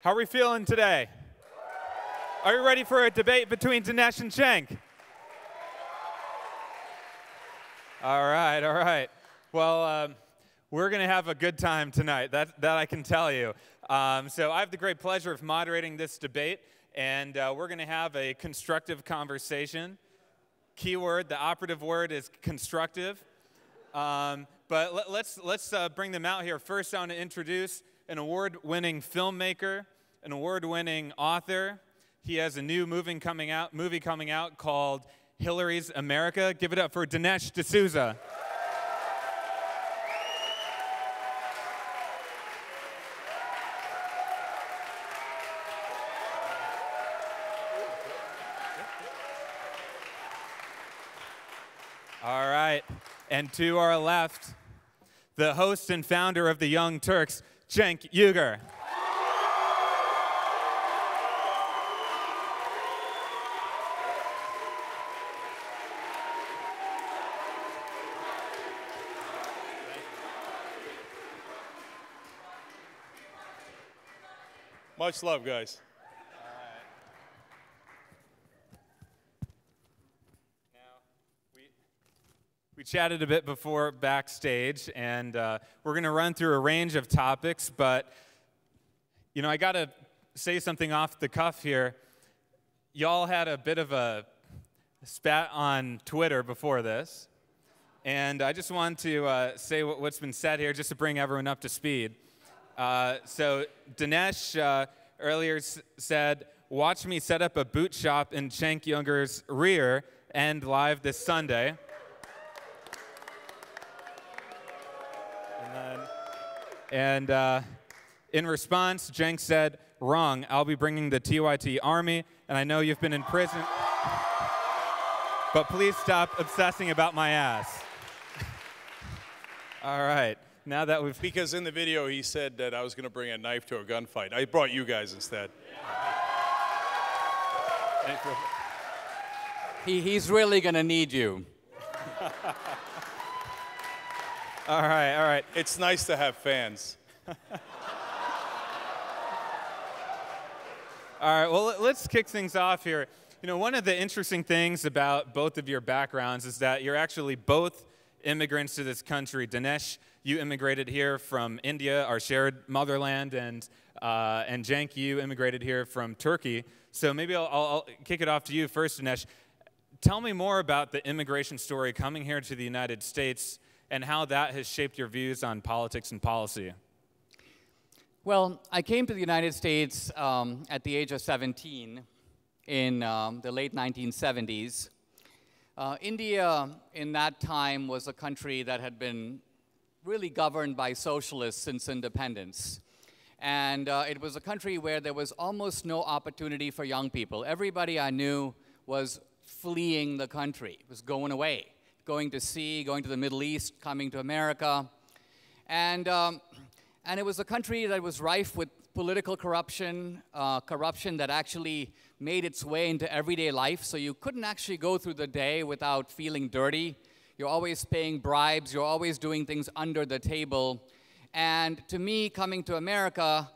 How are we feeling today? Are you ready for a debate between Dinesh and Cenk? All right, all right. Well, um, we're going to have a good time tonight. That, that I can tell you. Um, so I have the great pleasure of moderating this debate, and uh, we're going to have a constructive conversation. Keyword, the operative word is constructive. Um, but let, us let's, let's uh, bring them out here. First, I want to introduce an award winning filmmaker, an award winning author. He has a new movie coming out, movie coming out called Hillary's America. Give it up for Dinesh D'Souza. All right. And to our left, the host and founder of the Young Turks, Cenk Uygur. Much love, guys. We chatted a bit before backstage, and uh, we're going to run through a range of topics, but you know, I got to say something off the cuff here. Y'all had a bit of a spat on Twitter before this, and I just want to uh, say what, has been said here just to bring everyone up to speed. Uh, so, Dinesh uh, earlier said, Watch me set up a boot shop in Cenk Uygur's rear and live this Sunday. And uh, in response, Cenk said, Wrong, I'll be bringing the TYT army, and I know you've been in prison, but please stop obsessing about my ass. All right, now that we've. Because in the video, he said that I was going to bring a knife to a gunfight. I brought you guys instead. He, he's really going to need you. All right, all right. It's nice to have fans. all right, well, let's kick things off here. You know, one of the interesting things about both of your backgrounds is that you're actually both immigrants to this country. Dinesh, you immigrated here from India, our shared motherland, and, uh, and Cenk, you immigrated here from Turkey. So maybe I'll, I'll kick it off to you first, Dinesh. Tell me more about the immigration story coming here to the United States and how that has shaped your views on politics and policy. Well, I came to the United States um, at the age of 17 in um, the late 1970s. Uh, India, in that time, was a country that had been really governed by socialists since independence. And uh, it was a country where there was almost no opportunity for young people. Everybody I knew was fleeing the country, was going away going to sea, going to the Middle East, coming to America. And, um, and it was a country that was rife with political corruption, uh, corruption that actually made its way into everyday life. So you couldn't actually go through the day without feeling dirty. You're always paying bribes, you're always doing things under the table. And to me, coming to America,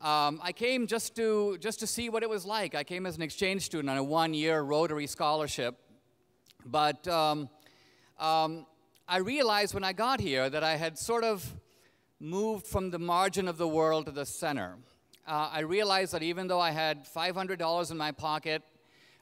um, I came just to, just to see what it was like. I came as an exchange student on a one year Rotary scholarship. But um, um, I realized when I got here that I had sort of moved from the margin of the world to the center. Uh, I realized that even though I had $500 in my pocket,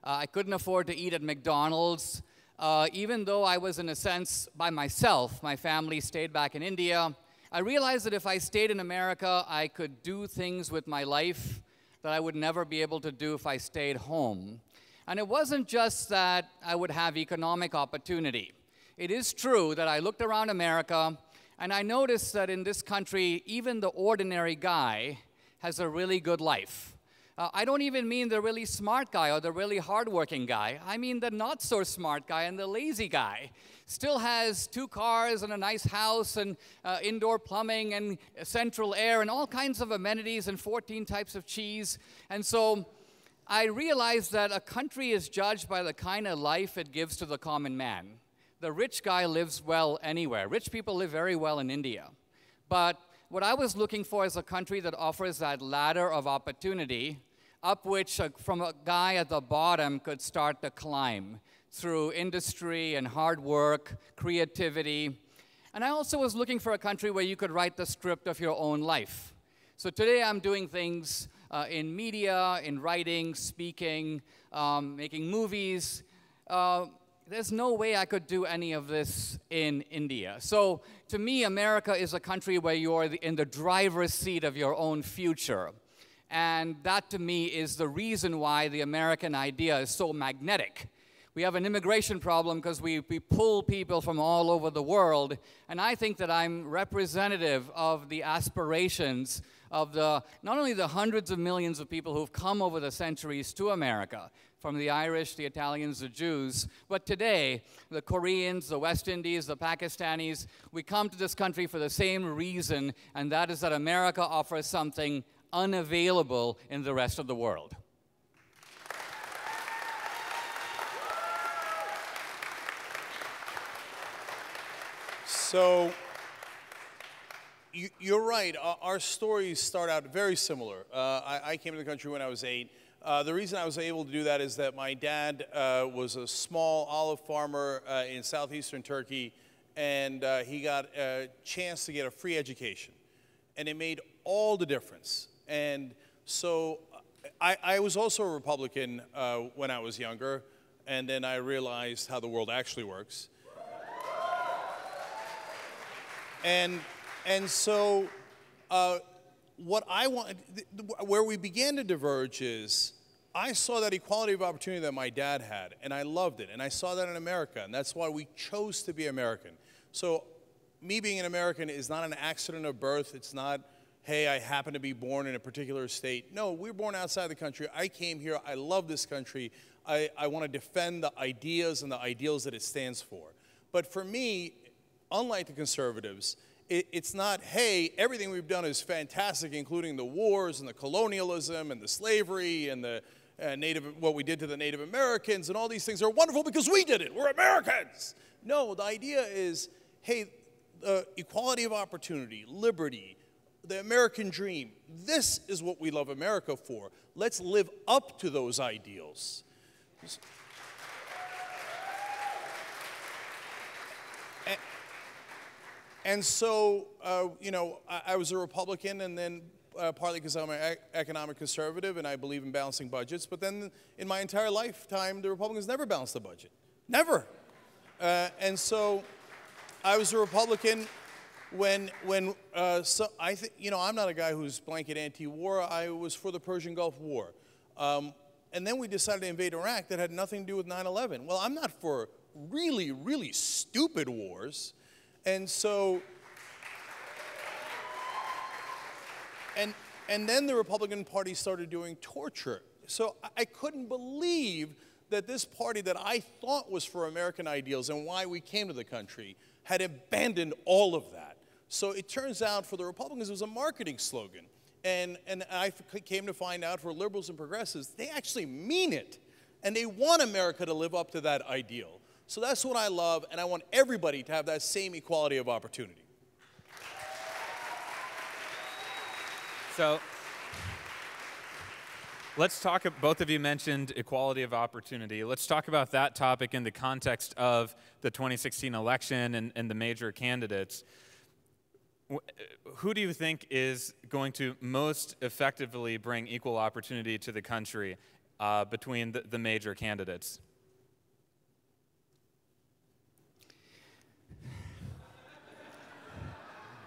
uh, I couldn't afford to eat at McDonald's. Uh, even though I was, in a sense, by myself, my family stayed back in India. I realized that if I stayed in America, I could do things with my life that I would never be able to do if I stayed home. And it wasn't just that I would have economic opportunity. It is true that I looked around America and I noticed that in this country, even the ordinary guy has a really good life. Uh, I don't even mean the really smart guy or the really hardworking guy. I mean the not so smart guy and the lazy guy. Still has two cars and a nice house and uh, indoor plumbing and central air and all kinds of amenities and 14 types of cheese. And so I realized that a country is judged by the kind of life it gives to the common man the rich guy lives well anywhere. Rich people live very well in India. But what I was looking for is a country that offers that ladder of opportunity up which, a, from a guy at the bottom, could start the climb through industry and hard work, creativity. And I also was looking for a country where you could write the script of your own life. So today I'm doing things uh, in media, in writing, speaking, um, making movies. Uh, there's no way I could do any of this in India. So to me, America is a country where you're in the driver's seat of your own future. And that to me is the reason why the American idea is so magnetic. We have an immigration problem because we, we pull people from all over the world. And I think that I'm representative of the aspirations of the, not only the hundreds of millions of people who've come over the centuries to America, from the Irish, the Italians, the Jews, but today, the Koreans, the West Indies, the Pakistanis, we come to this country for the same reason, and that is that America offers something unavailable in the rest of the world. So, you, are right. Our stories start out very similar. Uh, I, I, came to the country when I was eight. Uh, the reason I was able to do that is that my dad uh, was a small olive farmer uh, in southeastern Turkey, and uh, he got a chance to get a free education. And it made all the difference. And so I, I was also a Republican uh, when I was younger, and then I realized how the world actually works. And, and so, what I want, where we began to diverge is, I saw that equality of opportunity that my dad had, and I loved it, and I saw that in America, and that's why we chose to be American. So, me being an American is not an accident of birth. It's not, hey, I happen to be born in a particular state. No, we were born outside the country. I came here. I love this country. I, I want to defend the ideas and the ideals that it stands for. But for me, unlike the conservatives, it, it's not, hey, everything we've done is fantastic, including the wars and the colonialism and the slavery and the uh, Native, what we did to the Native Americans and all these things are wonderful because we did it. We're Americans. No, the idea is, hey, uh, equality of opportunity, liberty, the American dream. This is what we love America for. Let's live up to those ideals. And so, uh, you know, I, I, was a Republican, and then uh, partly because I'm an economic conservative and I believe in balancing budgets. But then in my entire lifetime, the Republicans never balanced the budget. Never. Uh, and so I was a Republican when, when uh, so I think, you know, I'm not a guy who's blanket anti war. I was for the Persian Gulf War. Um, and then we decided to invade Iraq that had nothing to do with 9 11. Well, I'm not for really, really stupid wars. And so, and, and then the Republican Party started doing torture. So I couldn't believe that this party that I thought was for American ideals and why we came to the country had abandoned all of that. So it turns out for the Republicans, it was a marketing slogan. And, and I came to find out for liberals and progressives, they actually mean it. And they want America to live up to that ideal. So that's what I love, and I want everybody to have that same equality of opportunity. So let's talk, both of you mentioned equality of opportunity. Let's talk about that topic in the context of the 2016 election and, and the major candidates. Who do you think is going to most effectively bring equal opportunity to the country uh, between the, the major candidates?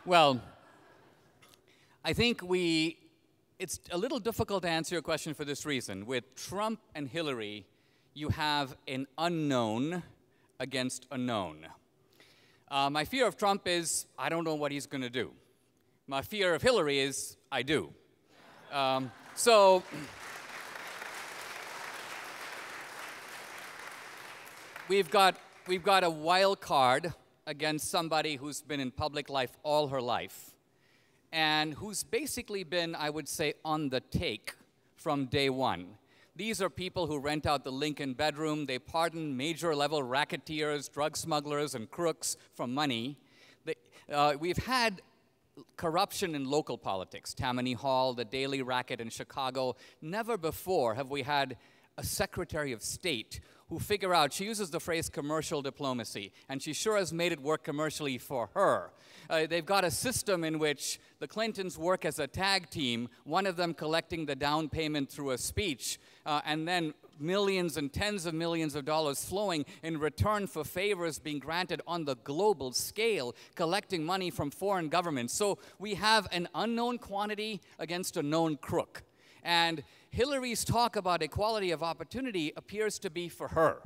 Well, I think we, it's a little difficult to answer your question for this reason. With Trump and Hillary, you have an unknown against a known. Uh, my fear of Trump is I don't know what he's going to do. My fear of Hillary is I do. Um, so, we've got, we've got a wild card against somebody who's been in public life all her life and who's basically been, I would say, on the take from day one. These are people who rent out the Lincoln bedroom. They pardon major level racketeers, drug smugglers, and crooks for money. They, uh, we've had corruption in local politics, Tammany Hall, the Daley racket in Chicago. Never before have we had a Secretary of State who figure out, she uses the phrase commercial diplomacy, and she sure has made it work commercially for her. Uh, they've got a system in which the Clintons work as a tag team, one of them collecting the down payment through a speech, uh, and then millions and tens of millions of dollars flowing in return for favors being granted on the global scale, collecting money from foreign governments. So we have an unknown quantity against a known crook. And Hillary's talk about equality of opportunity appears to be for her.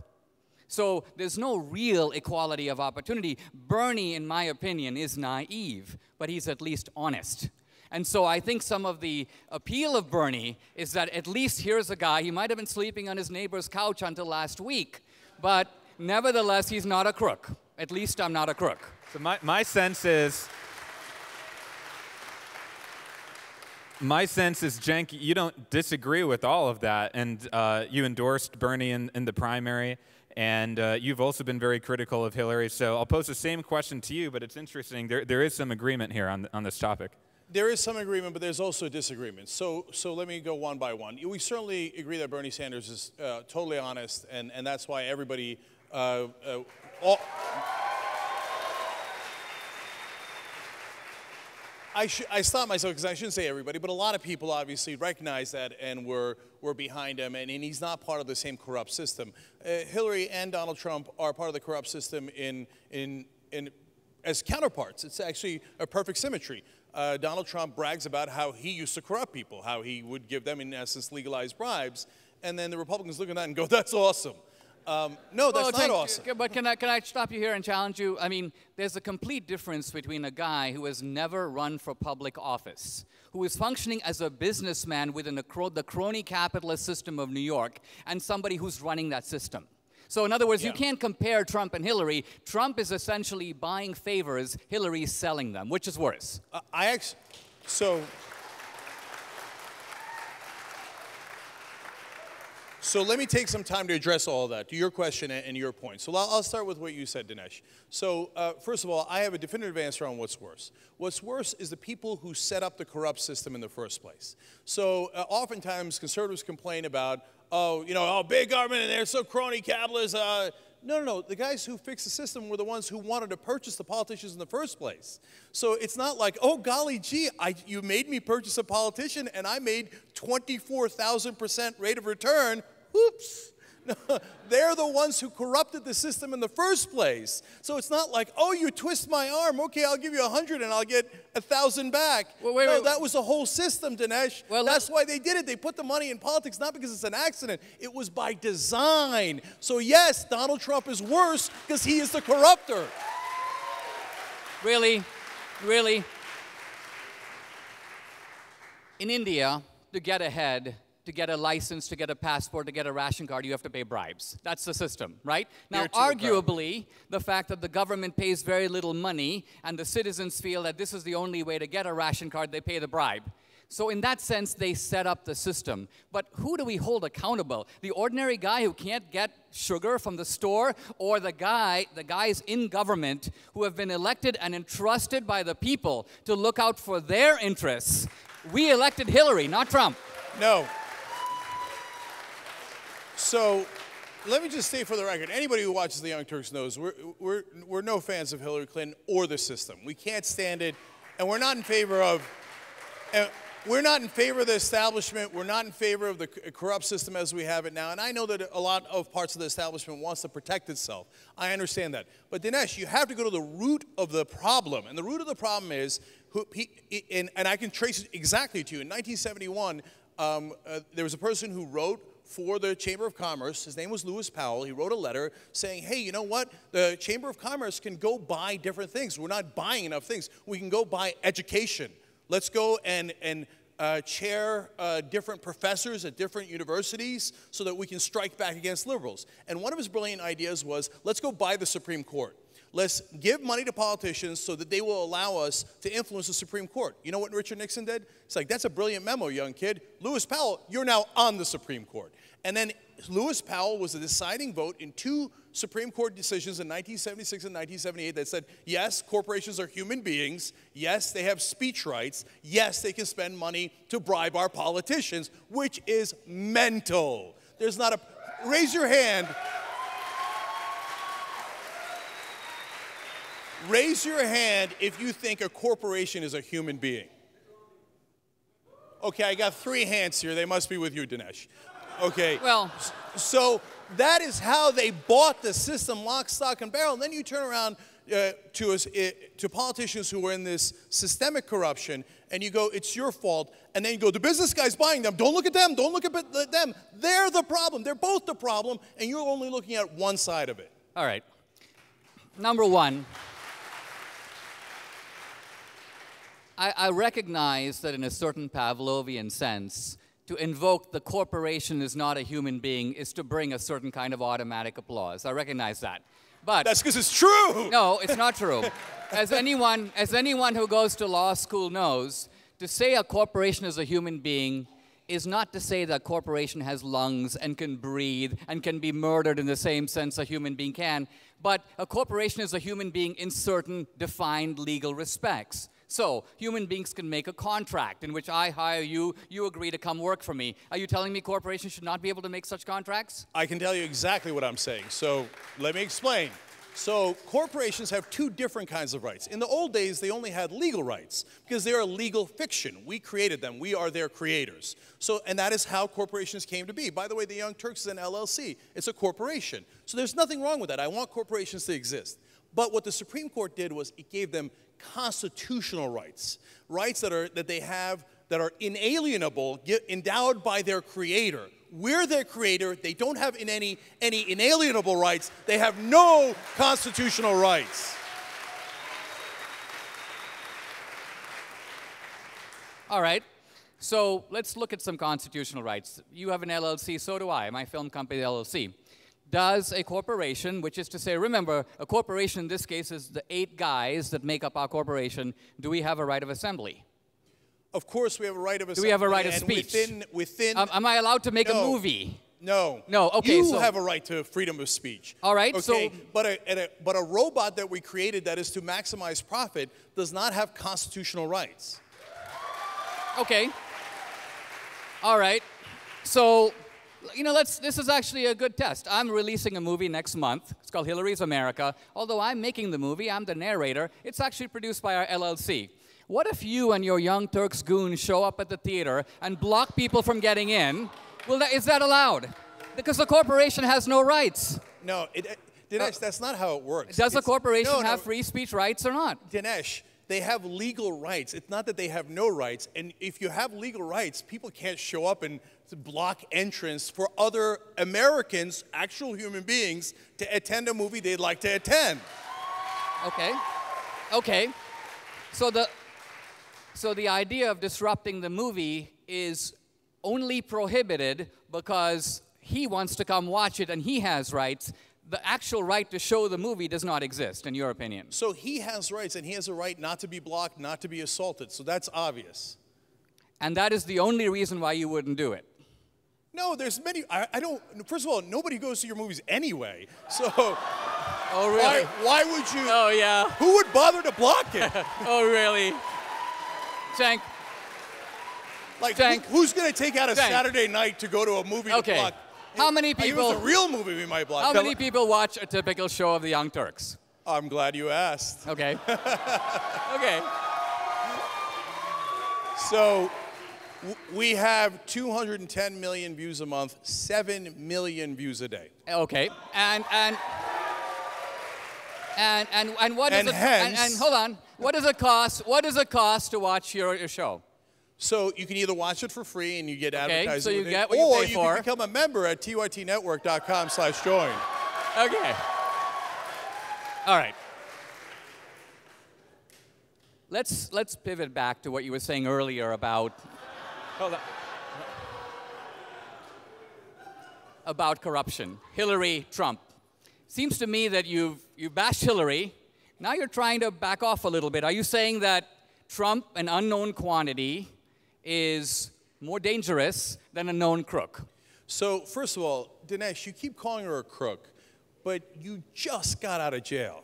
So there's no real equality of opportunity. Bernie, in my opinion, is naive, but he's at least honest. And so I think some of the appeal of Bernie is that at least here's a guy, he might have been sleeping on his neighbor's couch until last week, but nevertheless, he's not a crook. At least I'm not a crook. So my, my sense is My sense is, Cenk, you don't disagree with all of that, and uh, you endorsed Bernie in, in the primary, and uh, you've also been very critical of Hillary. So I'll pose the same question to you, but it's interesting. There, there is some agreement here on, on this topic. There is some agreement, but there's also disagreement. So, so let me go one by one. We certainly agree that Bernie Sanders is uh, totally honest, and, and that's why everybody. Uh, uh, all, I, sh- I stopped myself because I shouldn't say everybody, but a lot of people obviously recognize that and were, were behind him, and, and he's not part of the same corrupt system. Uh, Hillary and Donald Trump are part of the corrupt system in, in, in, as counterparts. It's actually a perfect symmetry. Uh, Donald Trump brags about how he used to corrupt people, how he would give them, in essence, legalized bribes, and then the Republicans look at that and go, that's awesome. Um, no, that's well, not awesome. But can I, can I stop you here and challenge you? I mean, there's a complete difference between a guy who has never run for public office, who is functioning as a businessman within the, the crony capitalist system of New York, and somebody who's running that system. So, in other words, yeah. you can't compare Trump and Hillary. Trump is essentially buying favors, Hillary's selling them. Which is worse? Uh, I actually, so So let me take some time to address all of that, to your question and your point. So I'll start with what you said, Dinesh. So uh, first of all, I have a definitive answer on what's worse. What's worse is the people who set up the corrupt system in the first place. So uh, oftentimes conservatives complain about, oh, you know, oh, big government and they're so crony capitalists. Uh, no, no, no. The guys who fixed the system were the ones who wanted to purchase the politicians in the first place. So it's not like, oh, golly gee, I, you made me purchase a politician and I made 24,000% rate of return. Oops. No, they're the ones who corrupted the system in the first place. So it's not like, oh, you twist my arm. Okay, I'll give you a hundred and I'll get a thousand back. Well, wait, no, wait, that was the whole system, Dinesh. Well, That's why they did it. They put the money in politics not because it's an accident. It was by design. So yes, Donald Trump is worse because he is the corrupter. Really, really. In India, to get ahead, to get a license, to get a passport, to get a ration card, you have to pay bribes. That's the system, right? Now, arguably, the fact that the government pays very little money and the citizens feel that this is the only way to get a ration card, they pay the bribe. So, in that sense, they set up the system. But who do we hold accountable? The ordinary guy who can't get sugar from the store, or the guy, the guys in government who have been elected and entrusted by the people to look out for their interests? We elected Hillary, not Trump. No, so let me just say for the record anybody who watches the Young Turks knows we're, we're, we're no fans of Hillary Clinton or the system. We can't stand it, and we're not in favor of. we're not in favor of the establishment. We're not in favor of the corrupt system as we have it now. And I know that a lot of parts of the establishment wants to protect itself. I understand that. But Dinesh, you have to go to the root of the problem. And the root of the problem is, who, he, and, and I can trace it exactly to you. In 1971, um, uh, there was a person who wrote for the Chamber of Commerce. His name was Lewis Powell. He wrote a letter saying, hey, you know what? The Chamber of Commerce can go buy different things. We're not buying enough things. We can go buy education. Let's go and, and uh, chair uh, different professors at different universities so that we can strike back against liberals. And one of his brilliant ideas was let's go buy the Supreme Court. Let's give money to politicians so that they will allow us to influence the Supreme Court. You know what Richard Nixon did? It's like, that's a brilliant memo, young kid. Lewis Powell, you're now on the Supreme Court. And then Lewis Powell was the deciding vote in two Supreme Court decisions in 1976 and 1978 that said, yes, corporations are human beings. Yes, they have speech rights. Yes, they can spend money to bribe our politicians, which is mental. There's not a, raise your hand. Raise your hand if you think a corporation is a human being. Okay, I got three hands here. They must be with you, Dinesh. Okay. Well, so that is how they bought the system lock, stock, and barrel. And then you turn around uh, to, us, uh, to politicians who are in this systemic corruption and you go, it's your fault. And then you go, the business guy's buying them. Don't look at them. Don't look at them. They're the problem. They're both the problem. And you're only looking at one side of it. All right. Number one, I, I recognize that in a certain Pavlovian sense, to invoke the corporation is not a human being is to bring a certain kind of automatic applause. I recognize that. But that's because it's true. No, it's not true. as anyone, as anyone who goes to law school knows, to say a corporation is a human being is not to say that a corporation has lungs and can breathe and can be murdered in the same sense a human being can, but a corporation is a human being in certain defined legal respects. So, human beings can make a contract in which I hire you, you agree to come work for me. Are you telling me corporations should not be able to make such contracts? I can tell you exactly what I'm saying. So, let me explain. So, corporations have two different kinds of rights. In the old days, they only had legal rights because they're a legal fiction. We created them, we are their creators. So, and that is how corporations came to be. By the way, the Young Turks is an LLC, it's a corporation. So, there's nothing wrong with that. I want corporations to exist. But what the Supreme Court did was it gave them constitutional rights, rights that, are, that they have that are inalienable, endowed by their creator. We're their creator. They don't have in any, any inalienable rights. They have no constitutional rights. All right. So let's look at some constitutional rights. You have an LLC, so do I. My film company, LLC does a corporation, which is to say, remember, a corporation in this case is the eight guys that make up our corporation, do we have a right of assembly? Of course, we have a right of assembly. Do we have a right of speech? Within, within um, am I allowed to make no, a movie? No. No. Okay. You so, have a right to freedom of speech. All right. Okay. So, but a, a, but a robot that we created that is to maximize profit does not have constitutional rights. Okay. All right. So you know, let's, this is actually a good test. I'm releasing a movie next month. It's called Hillary's America. Although I'm making the movie, I'm the narrator, it's actually produced by our LLC. What if you and your Young Turks goons show up at the theater and block people from getting in? Well, that, is that allowed? Because the corporation has no rights. No, it, it, Dinesh, uh, that's not how it works. Does it's, a corporation no, have no. free speech rights or not? Dinesh, they have legal rights. It's not that they have no rights. And if you have legal rights, people can't show up and block entrance for other Americans, actual human beings, to attend a movie they'd like to attend. Okay. Okay. So the so the idea of disrupting the movie is only prohibited because he wants to come watch it and he has rights the actual right to show the movie does not exist, in your opinion. So he has rights, and he has a right not to be blocked, not to be assaulted. So that's obvious. And that is the only reason why you wouldn't do it. No, there's many. I, I don't. First of all, nobody goes to your movies anyway. So. Oh really? Why, why would you? Oh yeah. Who would bother to block it? oh really? Tank. Like Tank. Who, who's going to take out a Tank. Saturday night to go to a movie okay. to block? How many people? It was a real movie we might block. How many people watch a typical show of the Young Turks? I'm glad you asked. Okay. okay. So we have 210 million views a month, 7 million views a day. Okay. And and and and, and what and it hence, and, and, hold on. What does it cost? What does it cost to watch your, your show? So you can either watch it for free and you get okay, advertising, so you get what you or you for. can become a member at tytnetwork.com slash join. Okay. All right. Let's let's pivot back to what you were saying earlier about hold on. about corruption. Hillary, Trump. Seems to me that you've you bashed Hillary. Now you're trying to back off a little bit. Are you saying that Trump, an unknown quantity, is more dangerous than a known crook. So, first of all, Dinesh, you keep calling her a crook, but you just got out of jail.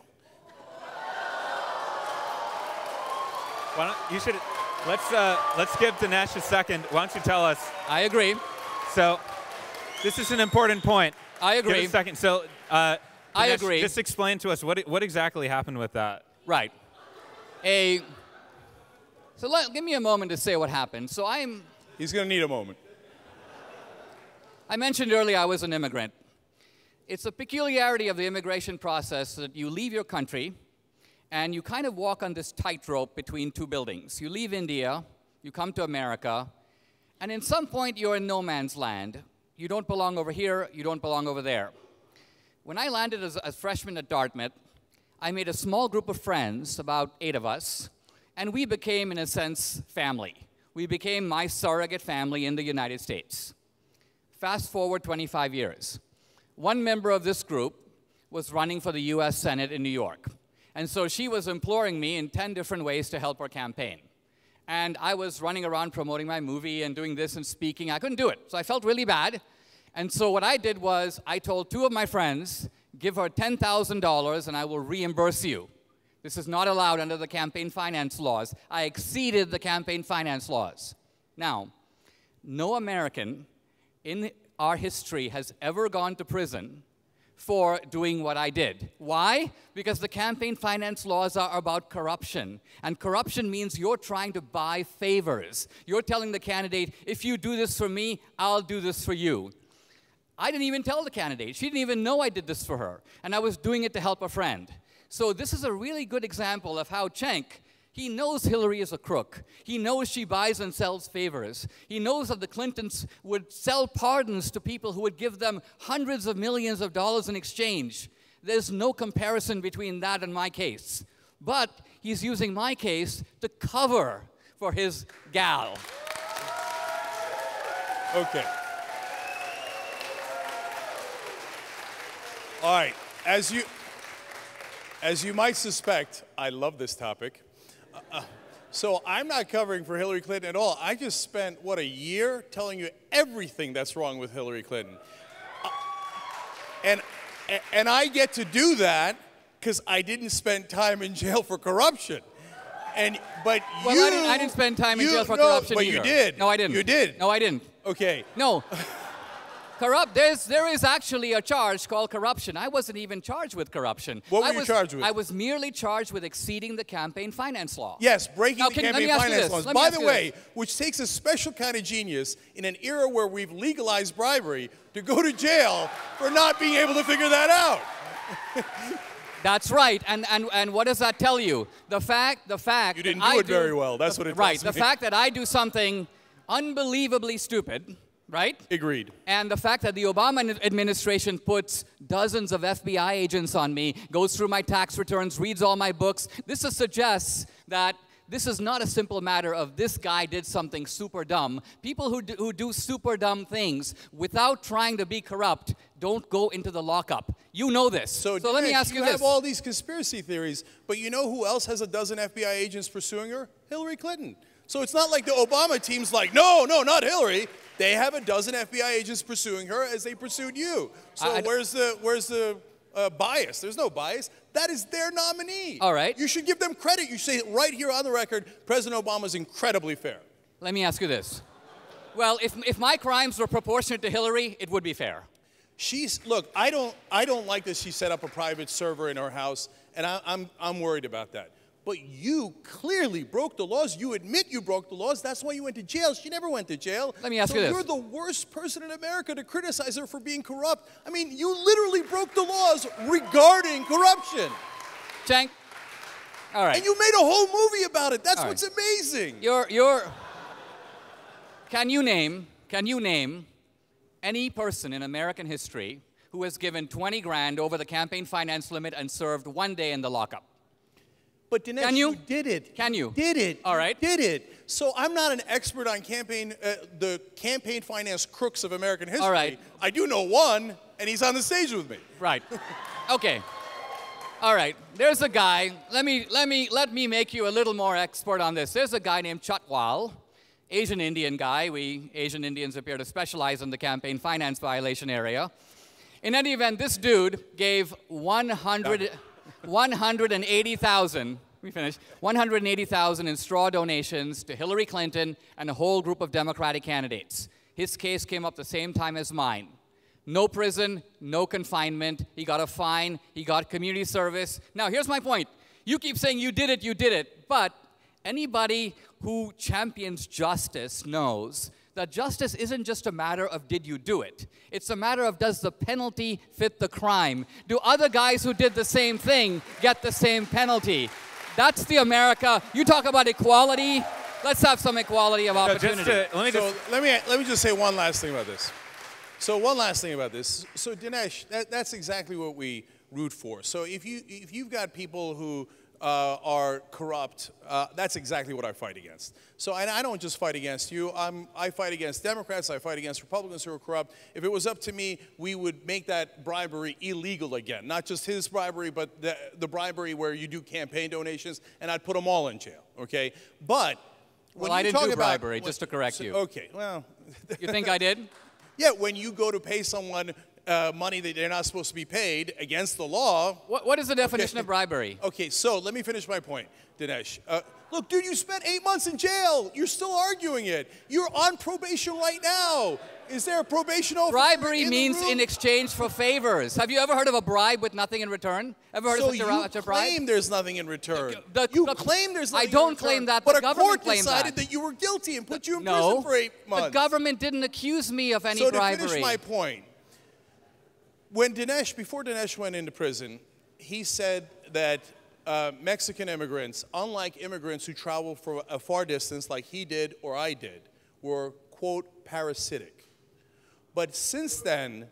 Why don't, you should let's uh, let's give Dinesh a second. Why don't you tell us? I agree. So, this is an important point. I agree. us a second. So, uh, I agree. Just explain to us what what exactly happened with that. Right. A. So let, give me a moment to say what happened. So I'm. He's going to need a moment. I mentioned earlier I was an immigrant. It's a peculiarity of the immigration process that you leave your country and you kind of walk on this tightrope between two buildings. You leave India, you come to America, and in some point you're in no man's land. You don't belong over here, you don't belong over there. When I landed as a freshman at Dartmouth, I made a small group of friends, about eight of us, and we became, in a sense, family. We became my surrogate family in the United States. Fast forward 25 years. One member of this group was running for the US Senate in New York. And so she was imploring me in 10 different ways to help her campaign. And I was running around promoting my movie and doing this and speaking. I couldn't do it. So I felt really bad. And so what I did was I told two of my friends, give her $10,000 and I will reimburse you. This is not allowed under the campaign finance laws. I exceeded the campaign finance laws. Now, no American in our history has ever gone to prison for doing what I did. Why? Because the campaign finance laws are about corruption. And corruption means you're trying to buy favors. You're telling the candidate, if you do this for me, I'll do this for you. I didn't even tell the candidate. She didn't even know I did this for her. And I was doing it to help a friend. So this is a really good example of how Cenk, he knows Hillary is a crook. He knows she buys and sells favors. He knows that the Clintons would sell pardons to people who would give them hundreds of millions of dollars in exchange. There's no comparison between that and my case. But he's using my case to cover for his gal. Okay. All right. As you, as you might suspect, I love this topic. Uh, so I'm not covering for Hillary Clinton at all. I just spent, what, a year telling you everything that's wrong with Hillary Clinton. Uh, and, and I get to do that because I didn't spend time in jail for corruption. And, but Well, you, I, didn't, I didn't spend time in you- jail for no, corruption But either. you did. No, I didn't. You did. No, I didn't. Okay. No. Corrupt. There's there is actually a charge called corruption. I wasn't even charged with corruption. What were I you was, charged with? I was merely charged with exceeding the campaign finance law. Yes, breaking Now, the can- campaign me ask you finance this. laws. By the way, this. which takes a special kind of genius in an era where we've legalized bribery to go to jail for not being able to figure that out. That's right. And, and and what does that tell you? The fact the fact You didn't do I it very well. That's the- what it Right. tells The me. fact that I do something unbelievably stupid, right? Agreed. And the fact that the Obama administration puts dozens of FBI agents on me, goes through my tax returns, reads all my books, this is- suggests that this is not a simple matter of this guy did something super dumb. People who do, who do super dumb things without trying to be corrupt don't go into the lockup. You know this. So, let me ask you, have this. all these conspiracy theories, but you know who else has a dozen FBI agents pursuing her? Hillary Clinton. So it's not like the Obama team's like, no, no, not Hillary. They have a dozen FBI agents pursuing her as they pursued you. So I- I- where's the where's the uh, bias? There's no bias. That is their nominee. All right. You should give them credit. You say right here on the record, President Obama is incredibly fair. Let me ask you this. Well, if, if my crimes were proportionate to Hillary, it would be fair. She's look. I don't. I don't like that she set up a private server in her house, and I, I'm I'm worried about that. But you clearly broke the laws. You admit you broke the laws. That's why you went to jail. She never went to jail. Let me ask so you this. You're the worst person in America to criticize her for being corrupt. I mean, you literally broke the laws regarding corruption, Cenk? All right. and you made a whole movie about it. That's All right. what's amazing. You're, you're, can you name, can you name any person in American history who has given 20 grand over the campaign finance limit and served one day in the lockup? But Dinesh, Can you? did it. Can you? Did it. All right. Did it. So I'm not an expert on campaign, uh, the campaign finance crooks of American history. All right. I do know one, and he's on the stage with me. Right. Okay. All right. There's a guy. Let me let me let me make you a little more expert on this. There's a guy named Chatwal. Asian Indian guy. We Asian Indians appear to specialize in the campaign finance violation area. In any event, this dude gave 100, 180,000, we finished, 180,000 in straw donations to Hillary Clinton and a whole group of Democratic candidates. His case came up the same time as mine. No prison, no confinement. He got a fine, he got community service. Now, here's my point. You keep saying you did it, you did it, but anybody who champions justice knows that justice isn't just a matter of did you do it. It's a matter of does the penalty fit the crime? Do other guys who did the same thing get the same penalty? That's the America. You talk about equality. Let's have some equality of So opportunity. just to, let me So just let me let me just say one last thing about this. So one last thing about this. So Dinesh, that, that's exactly what we root for. So if you if you've got people who uh, are corrupt, uh, that's exactly what I fight against. So and I don't just fight against you. I'm, I fight against Democrats. I fight against Republicans who are corrupt. If it was up to me, we would make that bribery illegal again. Not just his bribery, but the, the bribery where you do campaign donations, and I'd put them all in jail. Okay, but when Well, I didn't do about- bribery, just to correct so- you. Okay, well, you think I did? yeah, when you go to pay someone uh, money that they're not supposed to be paid against the law. What, what is the definition of bribery? Okay, so let me finish my point, Dinesh. Uh, look, dude, you spent eight months in jail. You're still arguing it. You're on probation right now. Is there a probation officer Bribery in the means in exchange for favors. Have you ever heard of a bribe with nothing in return? Ever heard so of such a, you such a bribe? claim there's nothing in return. The- you the- claim there's nothing I don't in return, claim that, But the a government court decided that. that. you were guilty and put you in no, prison for eight months. the government didn't accuse me of any so bribery. to finish my point, when Dinesh, before Dinesh went into prison, he said that uh, Mexican immigrants, unlike immigrants who travel for a far distance like he did or I did, were, quote, parasitic. But since then,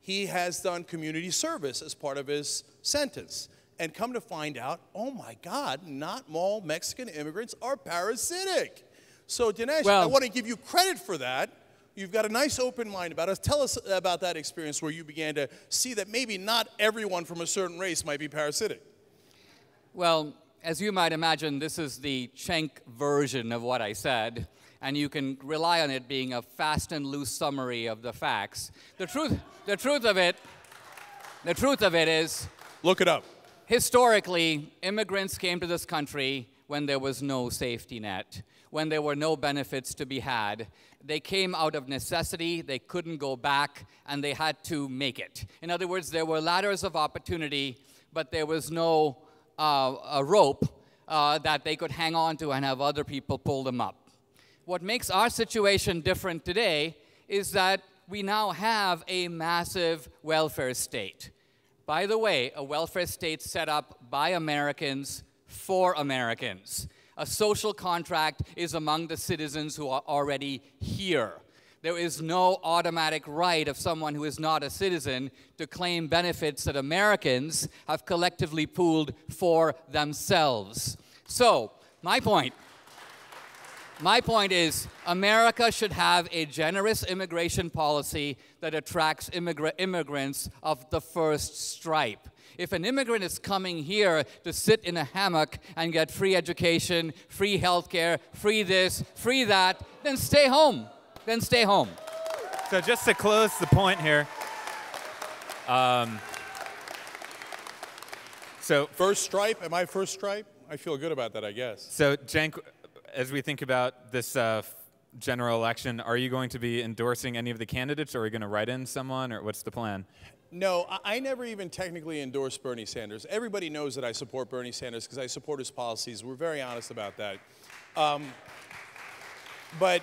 he has done community service as part of his sentence. And come to find out, oh my God, not all Mexican immigrants are parasitic. So, Dinesh, I want to give you credit for that. You've got a nice open mind about us. Tell us about that experience where you began to see that maybe not everyone from a certain race might be parasitic. Well, as you might imagine, this is the Cenk version of what I said, and you can rely on it being a fast and loose summary of the facts. The truth, the truth of it, the truth of it is, Look it up. historically, immigrants came to this country when there was no safety net, when there were no benefits to be had. They came out of necessity, they couldn't go back, and they had to make it. In other words, there were ladders of opportunity, but there was no uh, rope uh, that they could hang on to and have other people pull them up. What makes our situation different today is that we now have a massive welfare state. By the way, a welfare state set up by Americans for Americans. A social contract is among the citizens who are already here. There is no automatic right of someone who is not a citizen to claim benefits that Americans have collectively pooled for themselves. So, my point my point is, America should have a generous immigration policy that attracts immigra- immigrants of the first stripe. If an immigrant is coming here to sit in a hammock and get free education, free healthcare, free this, free that, then stay home. Then stay home. so just to close the point here. Um, so First stripe. Am I first stripe? I feel good about that, I guess. So, Cenk, as we think about this uh, f- general election, are you going to be endorsing any of the candidates, or are you going to write in someone, or what's the plan? No, I- never even technically endorsed Bernie Sanders. Everybody knows that I support Bernie Sanders because I support his policies. We're very honest about that. Um, but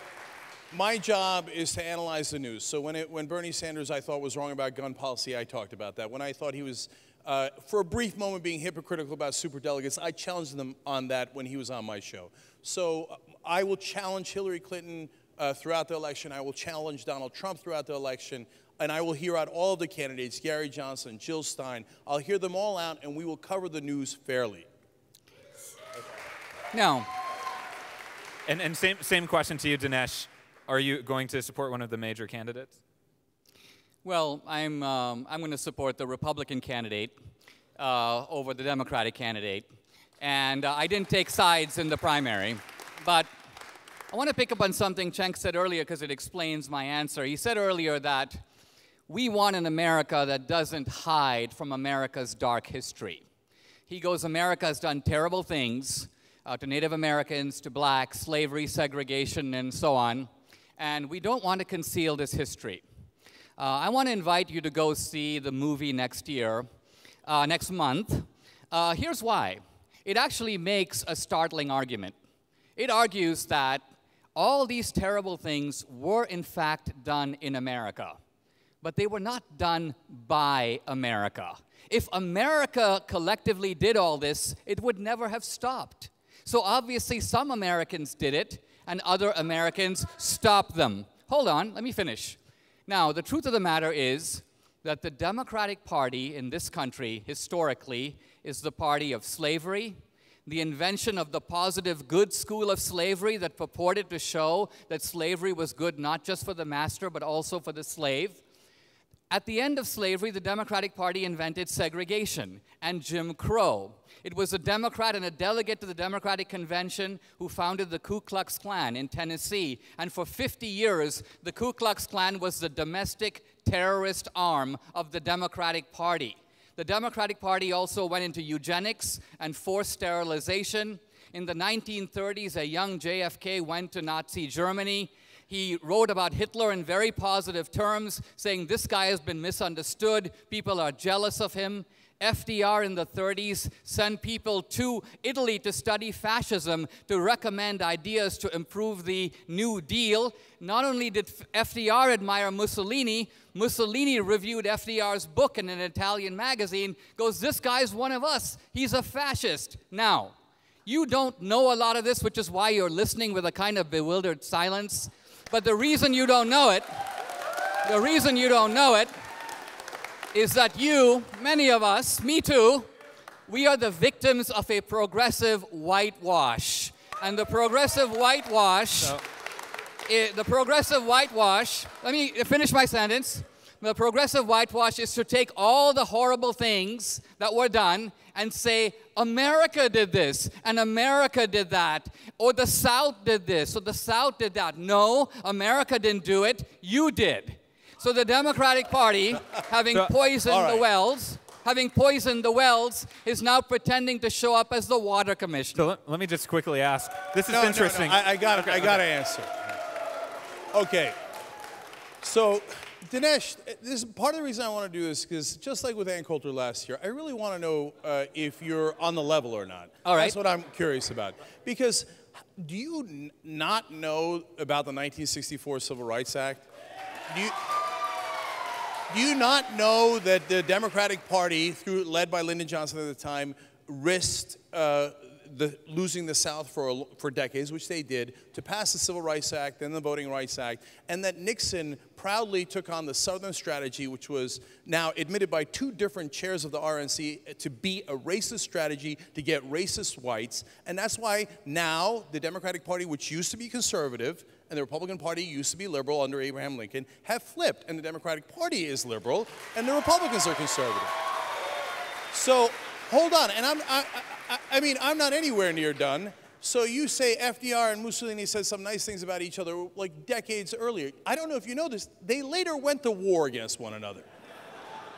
my job is to analyze the news. So when, it, when Bernie Sanders I thought was wrong about gun policy, I talked about that. When I thought he was, uh, for a brief moment, being hypocritical about superdelegates, I challenged them on that when he was on my show. So uh, I will challenge Hillary Clinton uh, throughout the election. I will challenge Donald Trump throughout the election. And I will hear out all of the candidates Gary Johnson, Jill Stein. I'll hear them all out, and we will cover the news fairly. Now, And, and same, same question to you, Dinesh. Are you going to support one of the major candidates? Well, I'm, um, I'm going to support the Republican candidate uh, over the Democratic candidate. And uh, I didn't take sides in the primary, but I want to pick up on something Cenk said earlier because it explains my answer. He said earlier that we want an America that doesn't hide from America's dark history. He goes, America has done terrible things uh, to Native Americans, to blacks, slavery, segregation, and so on, and we don't want to conceal this history. Uh, I want to invite you to go see the movie next year, uh, next month. Uh, here's why it actually makes a startling argument. It argues that all these terrible things were in fact done in America, but they were not done by America. If America collectively did all this, it would never have stopped. So obviously, some Americans did it, and other Americans stopped them. Hold on, let me finish. Now, the truth of the matter is that the Democratic Party in this country, historically, is the party of slavery, the invention of the positive good school of slavery that purported to show that slavery was good not just for the master but also for the slave. At the end of slavery, the Democratic Party invented segregation and Jim Crow. It was a Democrat and a delegate to the Democratic Convention who founded the Ku Klux Klan in Tennessee. And for 50 years, the Ku Klux Klan was the domestic terrorist arm of the Democratic Party. The Democratic Party also went into eugenics and forced sterilization. In the 1930s, a young JFK went to Nazi Germany. He wrote about Hitler in very positive terms, saying, This guy has been misunderstood. People are jealous of him. FDR in the 30s sent people to Italy to study fascism to recommend ideas to improve the New Deal. Not only did FDR admire Mussolini, Mussolini reviewed FDR's book in an Italian magazine, goes, This guy's one of us. He's a fascist. Now, you don't know a lot of this, which is why you're listening with a kind of bewildered silence. But the reason you don't know it, the reason you don't know it is that you, many of us, me too, we are the victims of a progressive whitewash. And the progressive whitewash, so. the progressive whitewash, let me finish my sentence. The progressive whitewash is to take all the horrible things that were done and say, America did this, and America did that, or the South did this, or the South did that. No, America didn't do it, you did. So the Democratic Party, having poisoned right. the wells, having poisoned the wells, is now pretending to show up as the water commissioner. So let, let me just quickly ask. This is no, interesting. No, no. I, I got. Okay, I got to answer. Okay. So, Dinesh, this is part of the reason I want to do this because just like with Ann Coulter last year, I really want to know uh, if you're on the level or not. All right. That's what I'm curious about. Because do you n- not know about the 1964 Civil Rights Act? Do you? Do you not know that the Democratic Party, through, led by Lyndon Johnson at the time, risked uh, the, losing the South for, for decades, which they did, to pass the Civil Rights Act, then the Voting Rights Act, and that Nixon proudly took on the Southern strategy, which was now admitted by two different chairs of the RNC to be a racist strategy to get racist whites. And that's why now the Democratic Party, which used to be conservative, and the Republican Party used to be liberal under Abraham Lincoln, have flipped, and the Democratic Party is liberal, and the Republicans are conservative. So hold on, and I'm, I, I, I mean, I'm not anywhere near done. So you say FDR and Mussolini said some nice things about each other like decades earlier. I don't know if you know this. They later went to war against one another.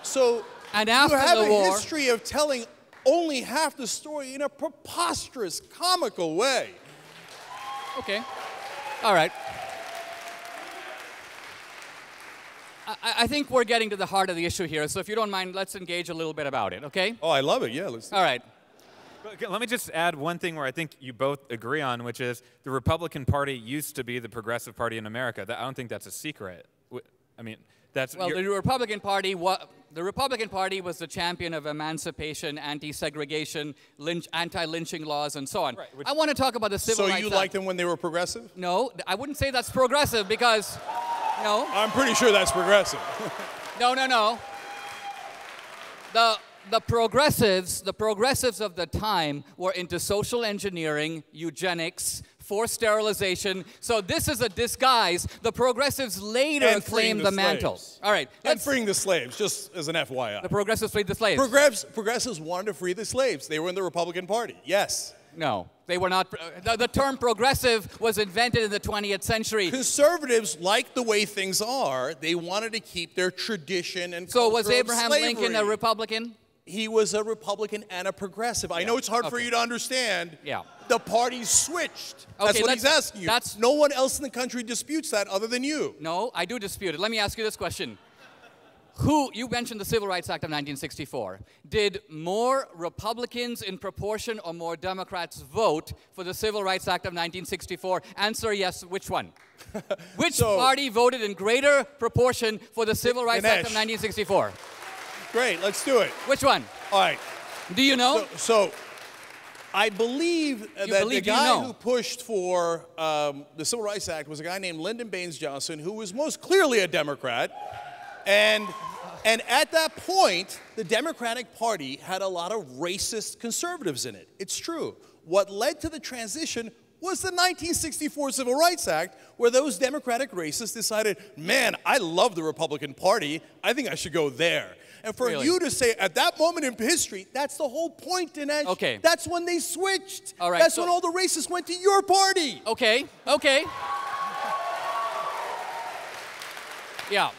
So and after you have the a war, history of telling only half the story in a preposterous, comical way. Okay. All right. I, I, think we're getting to the heart of the issue here, so if you don't mind, let's engage a little bit about it, okay? Oh, I love it, yeah. Let's All right. Let me just add one thing where I think you both agree on, which is the Republican Party used to be the progressive party in America. I don't think that's a secret. I mean, that's well, the Republican Party. What the Republican Party was the champion of emancipation, anti-segregation, lynch, anti-lynching laws, and so on. Right, I want to talk about the civil so rights. So you liked them when they were progressive? No, I wouldn't say that's progressive because, no. I'm pretty sure that's progressive. no, no, no. The the progressives, the progressives of the time were into social engineering, eugenics, forced sterilization. So this is a disguise. The progressives later and claimed the, the mantle. All right. And freeing the slaves, just as an FYI. The progressives freed the slaves. Progressives, progressives wanted to free the slaves. They were in the Republican Party. Yes. No, they were not. The, the term progressive was invented in the 20th century. Conservatives like the way things are. They wanted to keep their tradition and So was Abraham Lincoln a. Republican? he was a Republican and a progressive. I know it's hard for you to understand. Yeah. The parties switched. That's Okay, what let's- he's asking you. that's- no one else in the country disputes that other than you. No, I do dispute it. Let me ask you this question. Who, you mentioned the Civil Rights Act of 1964. Did more Republicans in proportion or more Democrats vote for the Civil Rights Act of 1964? Answer yes, which one? Which So- party voted in greater proportion for the Civil Rights Act of 1964? Great, let's do it. Which one? All right. Do you know? So, so I believe You that believe the you guy know. who pushed for um, the Civil Rights Act was a guy named Lyndon Baines Johnson, who was most clearly a Democrat. And, and at that point, the Democratic Party had a lot of racist conservatives in it. It's true. What led to the transition was the 1964 Civil Rights Act, where those Democratic racists decided, man, I love the Republican Party. I think I should go there. And for Really? you to say at that moment in history, that's the whole point, Dinesh. Okay. That's when they switched. All right, That's so- when all the racists went to your party. Okay, okay. Yeah.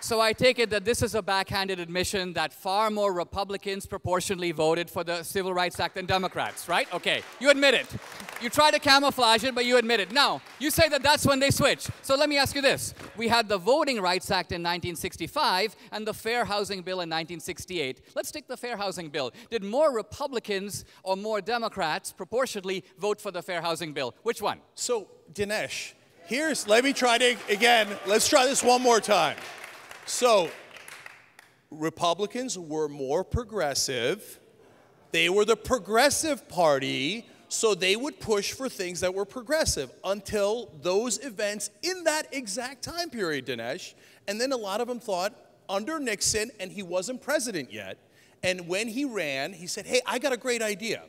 So I take it that this is a backhanded admission that far more Republicans proportionally voted for the Civil Rights Act than Democrats, right? Okay, you admit it. You try to camouflage it, but you admit it. Now, you say that that's when they switch. So let me ask you this. We had the Voting Rights Act in 1965 and the Fair Housing Bill in 1968. Let's take the Fair Housing Bill. Did more Republicans or more Democrats proportionally vote for the Fair Housing Bill? Which one? So, Dinesh, here's, let me try to, again, let's try this one more time. So, Republicans were more progressive. They were the progressive party, so they would push for things that were progressive until those events in that exact time period, Dinesh. And then a lot of them thought under Nixon, and he wasn't president yet. And when he ran, he said, Hey, I got a great idea.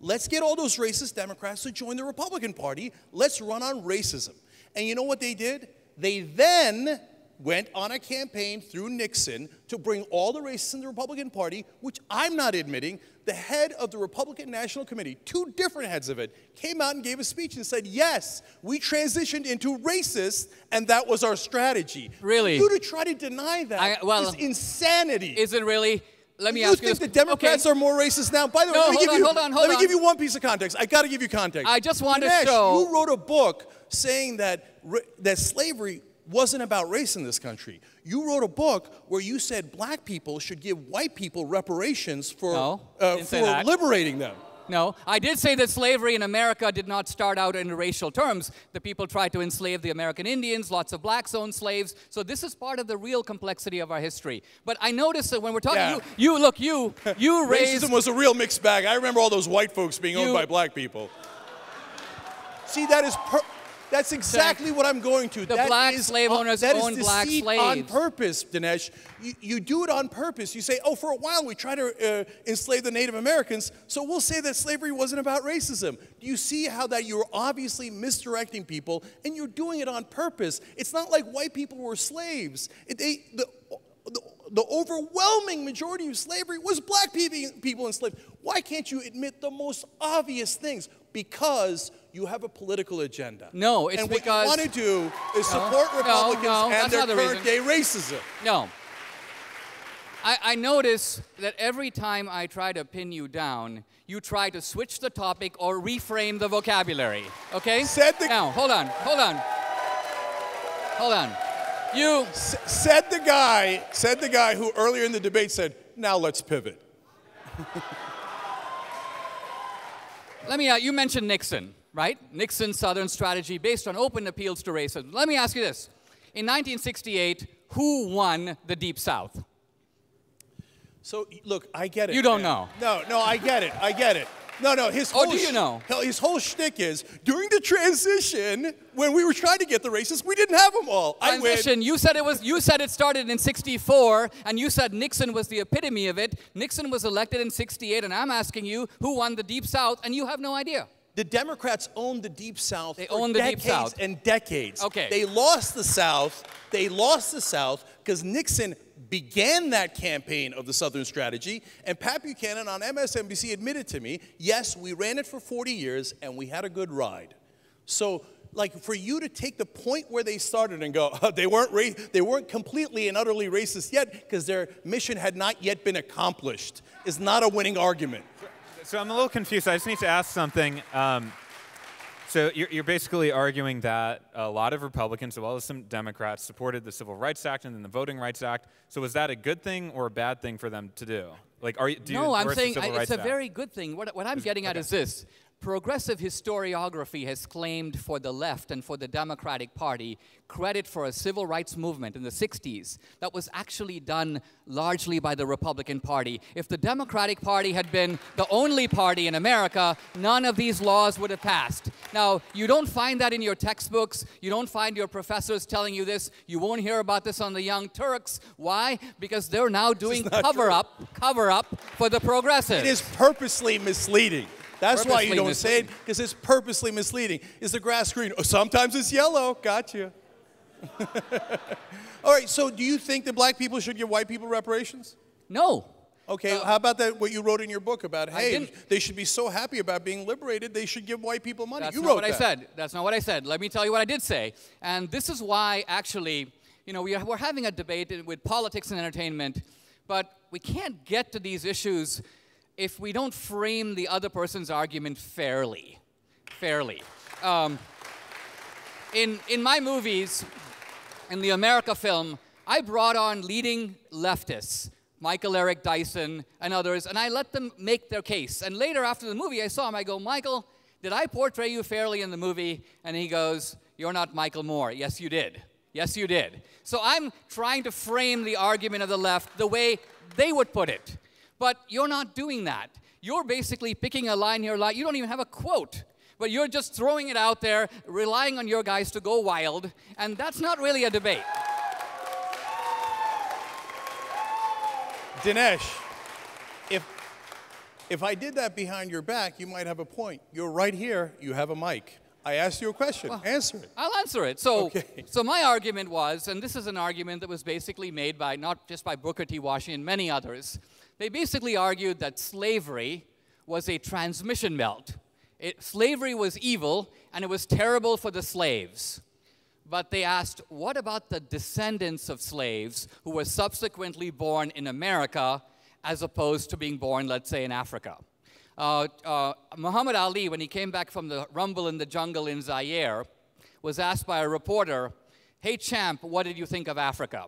Let's get all those racist Democrats to join the Republican Party. Let's run on racism. And you know what they did? They then went on a campaign through Nixon to bring all the racists in the Republican Party, which I'm not admitting. The head of the Republican National Committee, two different heads of it, came out and gave a speech and said, Yes, we transitioned into racist, and that was our strategy. Really? You to try to deny that I- well, is insanity. Is it really? Let me you ask think you the. Democrats okay. are more racist now? By the way, No, let me hold give on, you, hold on, hold let me give you one piece of context. I got to give you context. I just wanted to show- you wrote a book saying that that slavery wasn't about race in this country. You wrote a book where you said black people should give white people reparations for No, uh, for liberating them. No, I did say that slavery in America did not start out in racial terms. The people tried to enslave the American Indians, lots of blacks owned slaves. So this is part of the real complexity of our history. But I noticed that when we're talking, Yeah. you, you look, you, you raised. Racism was a real mixed bag. I remember all those white folks being owned You- by black people. See, that is per- that's exactly what I'm going to. The That black is- slave owners that is owned black deceit on purpose, Dinesh. You, you do it on purpose. You say, oh, for a while we tried to uh, enslave the Native Americans, so we'll say that slavery wasn't about racism. Do you see how that you're obviously misdirecting people, and you're doing it on purpose? It's not like white people were slaves. They, the, the, the overwhelming majority of slavery was black people, people enslaved. Why can't you admit the most obvious things? Because you have a political agenda. No, it's and what because- you want to do is support no, Republicans no, and their the current reason. day racism. No. I, I notice that every time I try to pin you down, you try to switch the topic or reframe the vocabulary. Okay? Said the- now, hold on, hold on. Hold on. You S- said the guy, said the guy who earlier in the debate said, "Now let's pivot." let me uh, you mentioned Nixon, right? Nixon's Southern strategy based on open appeals to racism. Let me ask you this. In 1968, who won the Deep South? So look, I get it. You don't man. know. No, no, I get it. I get it. No, no, his whole oh, whole do you know? His whole shtick is during the transition when we were trying to get the racists, we didn't have them all. I win. Transition. You said it was. You said it started in '64, and you said Nixon was the epitome of it. Nixon was elected in '68, and I'm asking you who won the Deep South, and you have no idea. The Democrats owned the Deep South They for owned the Deep decades South. and decades. Okay. They lost the South. They lost the South because Nixon began that campaign of the Southern Strategy. And Pat Buchanan on MSNBC admitted to me, yes, we ran it for 40 years and we had a good ride. So, like for you to take the point where they started and go, they weren't they weren't completely and utterly racist yet because their mission had not yet been accomplished is not a winning argument. So I'm a little confused. I just need to ask something. Um, so you're, you're, basically arguing that a lot of Republicans, as well as some Democrats, supported the Civil Rights Act and then the Voting Rights Act. So was that a good thing or a bad thing for them to do? Like, are you? Do no, you I'm saying I, it's a Act? very good thing. What, what I'm getting at is this: Progressive historiography has claimed for the left and for the Democratic Party credit for a civil rights movement in the 60s that was actually done largely by the Republican Party. If the Democratic Party had been the only party in America, none of these laws would have passed. Now, you don't find that in your textbooks. You don't find your professors telling you this. You won't hear about this on the Young Turks. Why? Because they're now doing cover true. up, cover up for the progressives. It is purposely misleading. That's why you don't say it, because it's purposely misleading. Is the grass green? Oh, sometimes it's yellow. Gotcha. All right, so do you think that black people should give white people reparations? No. Okay, uh, how about that? What you wrote in your book about hey, they should be so happy about being liberated, they should give white people money. That's you not wrote what that. I said. That's not what I said. Let me tell you what I did say. And this is why, actually, you know, we are, we're having a debate with politics and entertainment, but we can't get to these issues if we don't frame the other person's argument fairly. Fairly. Um, in, in my movies, in the America film, I brought on leading leftists, Michael Eric Dyson and others, and I let them make their case. And later, after the movie, I saw him. I go, Michael, did I portray you fairly in the movie? And he goes, You're not Michael Moore. Yes, you did. Yes, you did. So I'm trying to frame the argument of the left the way they would put it. But you're not doing that. You're basically picking a line here, like you don't even have a quote, but you're just throwing it out there, relying on your guys to go wild, and that's not really a debate. Dinesh, if if I did that behind your back, you might have a point. You're right here. You have a mic. I asked you a question. Well, answer it. I'll answer it. So, okay. so my argument was, and this is an argument that was basically made by not just by Booker T. Washington, many others, they basically argued that slavery was a transmission belt. It, slavery was evil and it was terrible for the slaves. But they asked, what about the descendants of slaves who were subsequently born in America as opposed to being born, let's say, in Africa? Uh, uh, Muhammad Ali, when he came back from the rumble in the jungle in Zaire, was asked by a reporter, Hey, champ, what did you think of Africa?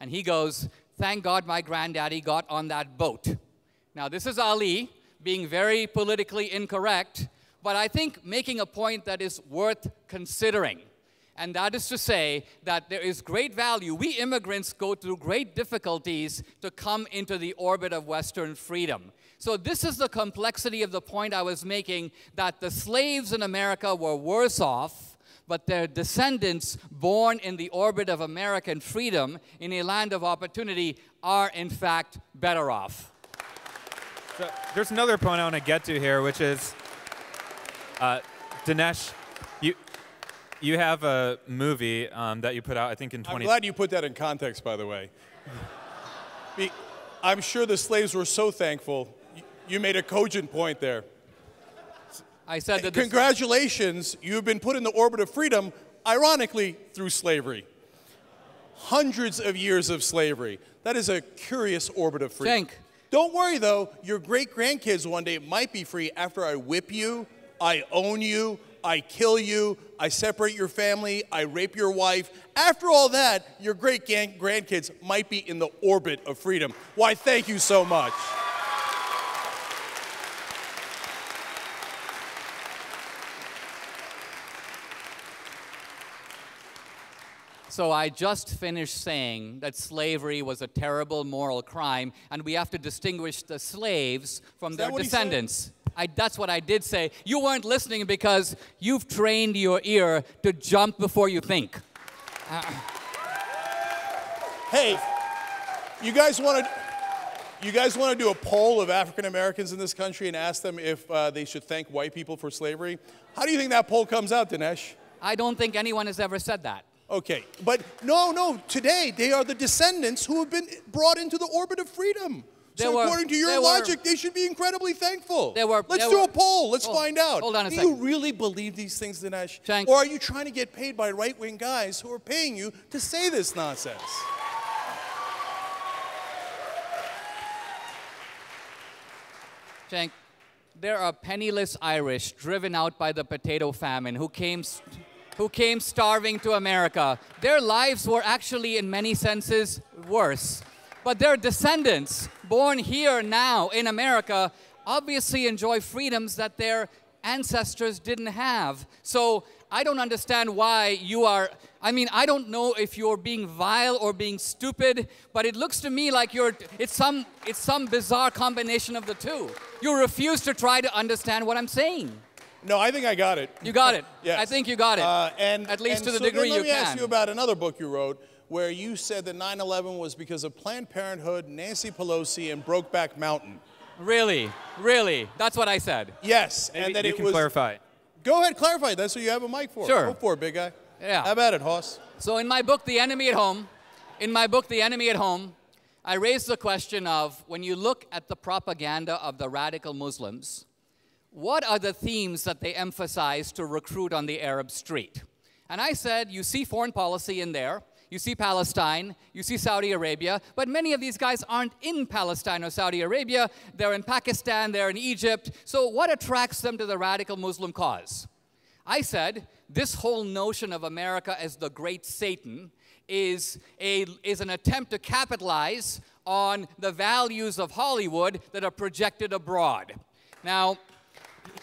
And he goes, Thank God my granddaddy got on that boat. Now, this is Ali being very politically incorrect, but I think making a point that is worth considering. And that is to say that there is great value. We immigrants go through great difficulties to come into the orbit of Western freedom. So, this is the complexity of the point I was making that the slaves in America were worse off but their descendants born in the orbit of American freedom in a land of opportunity are in fact better off. So there's another point I want to get to here, which is uh, Dinesh, you you have a movie um, that you put out, I think in 20. 20- I'm glad you put that in context, by the way. Be, I'm sure the slaves were so thankful. You made a cogent point there. I said that. Congratulations, you've been put in the orbit of freedom, ironically, through slavery. Hundreds of years of slavery. That is a curious orbit of freedom. Think. Don't worry though, your great grandkids one day might be free after I whip you, I own you, I kill you, I separate your family, I rape your wife. After all that, your great grandkids might be in the orbit of freedom. Why, thank you so much. So I just finished saying that slavery was a terrible moral crime, and we have to distinguish the slaves from Is their descendants. I, that's what I did say. You weren't listening because you've trained your ear to jump before you think. Uh, hey, you guys want to? You guys want to do a poll of African Americans in this country and ask them if uh, they should thank white people for slavery? How do you think that poll comes out, Dinesh? I don't think anyone has ever said that. Okay, but no, no. Today they are the descendants who have been brought into the orbit of freedom. There so were- according to your were- logic, they should be incredibly thankful. There were- Let's there do were- a poll. Let's Hold- find out. hold on a do second. you really believe these things, Dinesh? Shank- Or are you trying to get paid by right-wing guys who are paying you to say this nonsense? Cenk, there are penniless Irish driven out by the potato famine who came, who came starving to America. Their lives were actually, in many senses, worse. But their descendants, born here now in America, obviously enjoy freedoms that their ancestors didn't have. So I don't understand why you are. I mean, I don't know if you're being vile or being stupid, but it looks to me like you're. It's some. It's some bizarre combination of the two. You refuse to try to understand what I'm saying. No, I think I got it. You got it. Yes. I think you got it. Uh, and At least and to the so degree then let me ask you about another book you wrote where you said that 9/11 was because of Planned Parenthood, Nancy Pelosi, and Brokeback Mountain. Really, really. That's what I said. Yes, Maybe and that you it can was. clarify. Go ahead, clarify. That's what you have a mic for. Sure. Go for it, big guy. Yeah. How about it, Hoss? So in my book, The Enemy at Home, in my book, The Enemy at Home, I raised the question of when you look at the propaganda of the radical Muslims, what are the themes that they emphasize to recruit on the Arab street? And I said, you see foreign policy in there, you see Palestine, you see Saudi Arabia, but many of these guys aren't in Palestine or Saudi Arabia. They're in Pakistan, they're in Egypt. So what attracts them to the radical Muslim cause? I said, this whole notion of America as the great Satan is, a, is an attempt to capitalize on the values of Hollywood that are projected abroad. Now,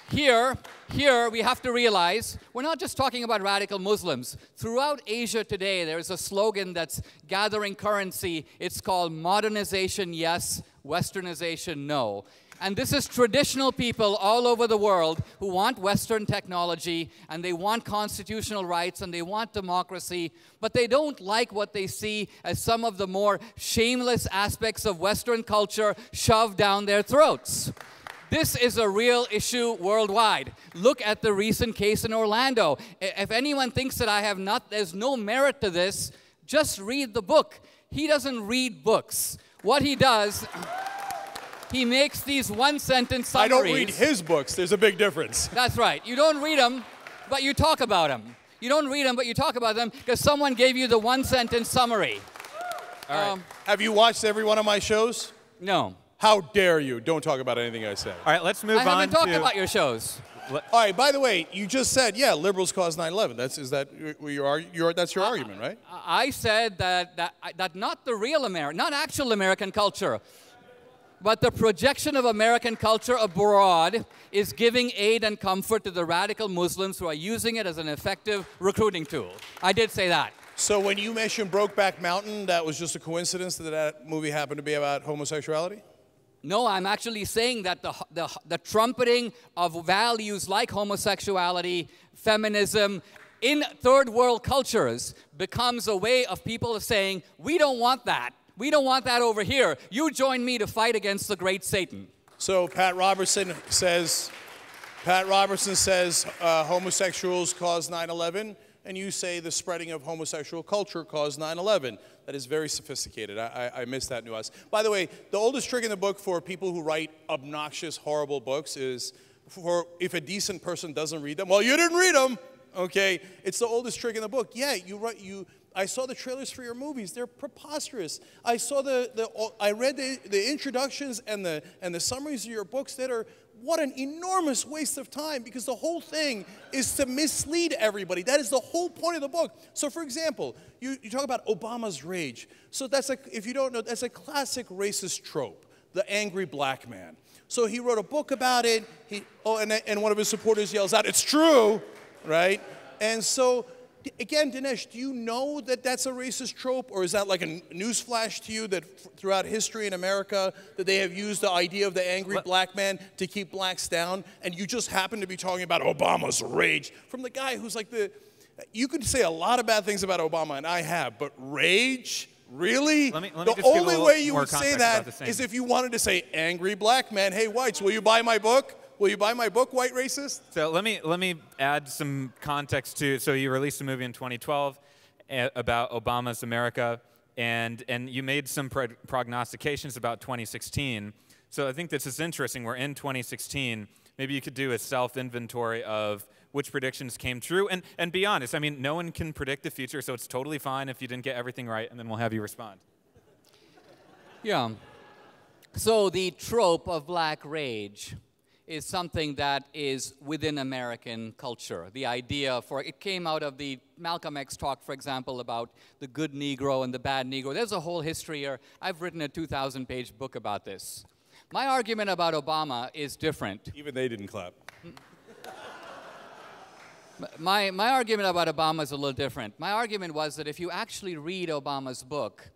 here, here we have to realize we're not just talking about radical Muslims. Throughout Asia today, there is a slogan that's gathering currency. It's called modernization yes, westernization no. And this is traditional people all over the world who want Western technology and they want constitutional rights and they want democracy, but they don't like what they see as some of the more shameless aspects of Western culture shoved down their throats. This is a real issue worldwide. Look at the recent case in Orlando. If anyone thinks that I have not, there's no merit to this, just read the book. He doesn't read books. What he does, he makes these one sentence summaries. I don't read his books. There's a big difference. That's right. You don't read them, but you talk about them. You don't read them, but you talk about them because someone gave you the one sentence summary. All right. Um, Have you watched every one of my shows? no. How dare you? Don't talk about anything I said. All right, let's move I on I haven't talked to. about your shows. All right. By the way, you just said, yeah, liberals caused 9/11. That's is that your, your, your that's your argument, right? I said that, that, that not the real American, not actual American culture, but the projection of American culture abroad is giving aid and comfort to the radical Muslims who are using it as an effective recruiting tool. I did say that. So when you mentioned Brokeback Mountain, that was just a coincidence that that movie happened to be about homosexuality. No, I'm actually saying that the, the, the trumpeting of values like homosexuality, feminism, in third world cultures becomes a way of people saying, we don't want that. We don't want that over here. You join me to fight against the great Satan. So Pat Robertson says, Pat Robertson says uh, homosexuals caused 9/11, and you say the spreading of homosexual culture caused 9/11. That is very sophisticated. I, I, I missed that nuance. By the way, the oldest trick in the book for people who write obnoxious, horrible books is for if a decent person doesn't read them. Well, you didn't read them, okay? It's the oldest trick in the book. Yeah, you write you. I saw the trailers for your movies. They're preposterous. I saw the, the I read the, the introductions and the and the summaries of your books that are what an enormous waste of time because the whole thing is to mislead everybody. That is the whole point of the book. So, for example, you, you talk about Obama's rage. So, that's a, if you don't know, that's a classic racist trope the angry black man. So, he wrote a book about it. He, oh, and, and one of his supporters yells out, It's true, right? And so, again, Dinesh, do you know that that's a racist trope, or is that like a newsflash to you that f- throughout history in America that they have used the idea of the angry Let- black man to keep blacks down, and you just happen to be talking about Obama's rage from the guy who's like the. You could say a lot of bad things about Obama, and I have, but rage. Really? Let me- let me the just give a only way you would say that about the same. is if you wanted to say angry black man. Hey, whites, will you buy my book? Will you buy my book, white racist? So let me let me add some context to. So you released a movie in 2012, eh, about Obama's America, and, and you made some pro- prognostications about 2016. So I think this is interesting. We're in 2016. Maybe you could do a self inventory of which predictions came true. And, and be honest, I mean, no one can predict the future, so it's totally fine if you didn't get everything right, and then we'll have you respond. Yeah. So the trope of black rage is something that is within American culture. The idea for it came out of the Malcolm X talk, for example, about the good Negro and the bad Negro. There's a whole history here. I've written a 2,000 page book about this. My argument about Obama is different. Even they didn't clap. My, my argument about Obama is a little different. My argument was that if you actually read Obama's book,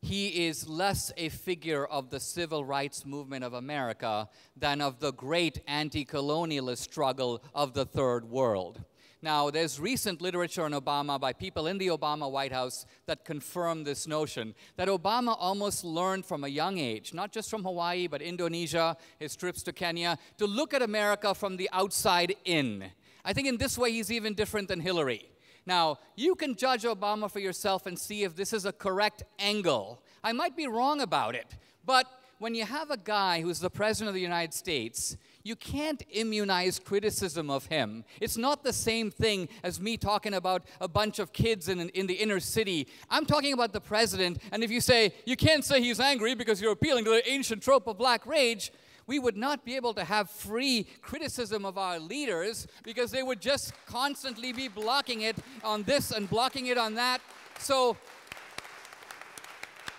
he is less a figure of the civil rights movement of America than of the great anti colonialist struggle of the third world. Now, there's recent literature on Obama by people in the Obama White House that confirm this notion that Obama almost learned from a young age, not just from Hawaii, but Indonesia, his trips to Kenya, to look at America from the outside in. I think in this way he's even different than Hillary. Now, you can judge Obama for yourself and see if this is a correct angle. I might be wrong about it, but when you have a guy who's the President of the United States, you can't immunize criticism of him. It's not the same thing as me talking about a bunch of kids in, in the inner city. I'm talking about the President, and if you say, you can't say he's angry because you're appealing to the ancient trope of black rage, we would not be able to have free criticism of our leaders because they would just constantly be blocking it on this and blocking it on that. So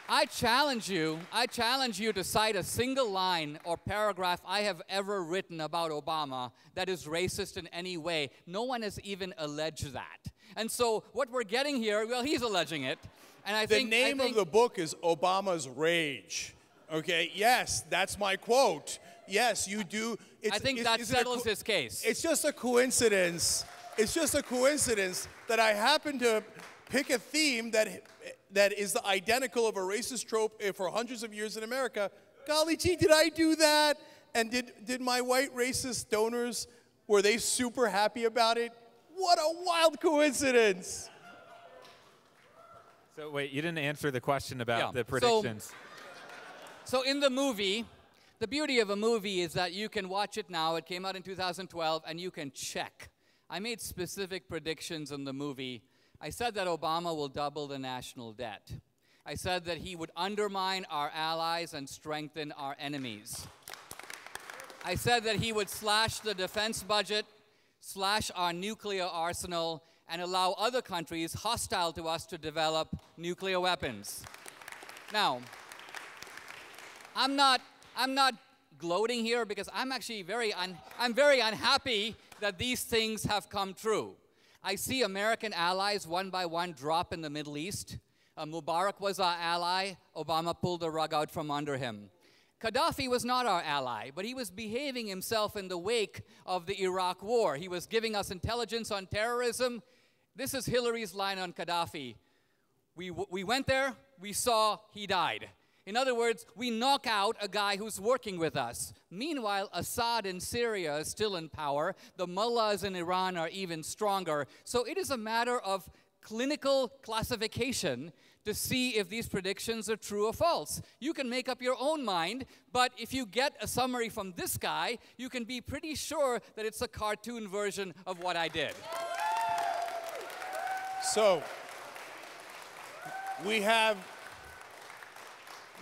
I challenge you, I challenge you to cite a single line or paragraph I have ever written about Obama that is racist in any way. No one has even alleged that. And so what we're getting here, well, he's alleging it. And I The think name I think, of the book is Obama's Rage. Okay, yes, that's my quote. Yes, you do. It's, I think is- that is it settles co- his case. It's just a coincidence. It's just a coincidence that I happen to pick a theme that that is the identical of a racist trope eh, for hundreds of years in America. Golly gee, did I do that? And did did my white racist donors were they super happy about it? What a wild coincidence! So, wait, you didn't answer the question about Yeah. the predictions. So in the movie, the beauty of a movie is that you can watch it now. It came out in 2012, and you can check. I made specific predictions in the movie. I said that Obama will double the national debt. I said that he would undermine our allies and strengthen our enemies. I said that he would slash the defense budget, slash our nuclear arsenal, and allow other countries hostile to us to develop nuclear weapons. Now, I'm not, I'm not gloating here because I'm actually very, un, I'm very unhappy that these things have come true. I see American allies one by one drop in the Middle East. Uh, Mubarak was our ally. Obama pulled the rug out from under him. Gaddafi was not our ally, but he was behaving himself in the wake of the Iraq war. He was giving us intelligence on terrorism. This is Hillary's line on Gaddafi. We, we went there, we saw he died. In other words, we knock out a guy who's working with us. Meanwhile, Assad in Syria is still in power. The mullahs in Iran are even stronger. So it is a matter of clinical classification to see if these predictions are true or false. You can make up your own mind, but if you get a summary from this guy, you can be pretty sure that it's a cartoon version of what I did. So we have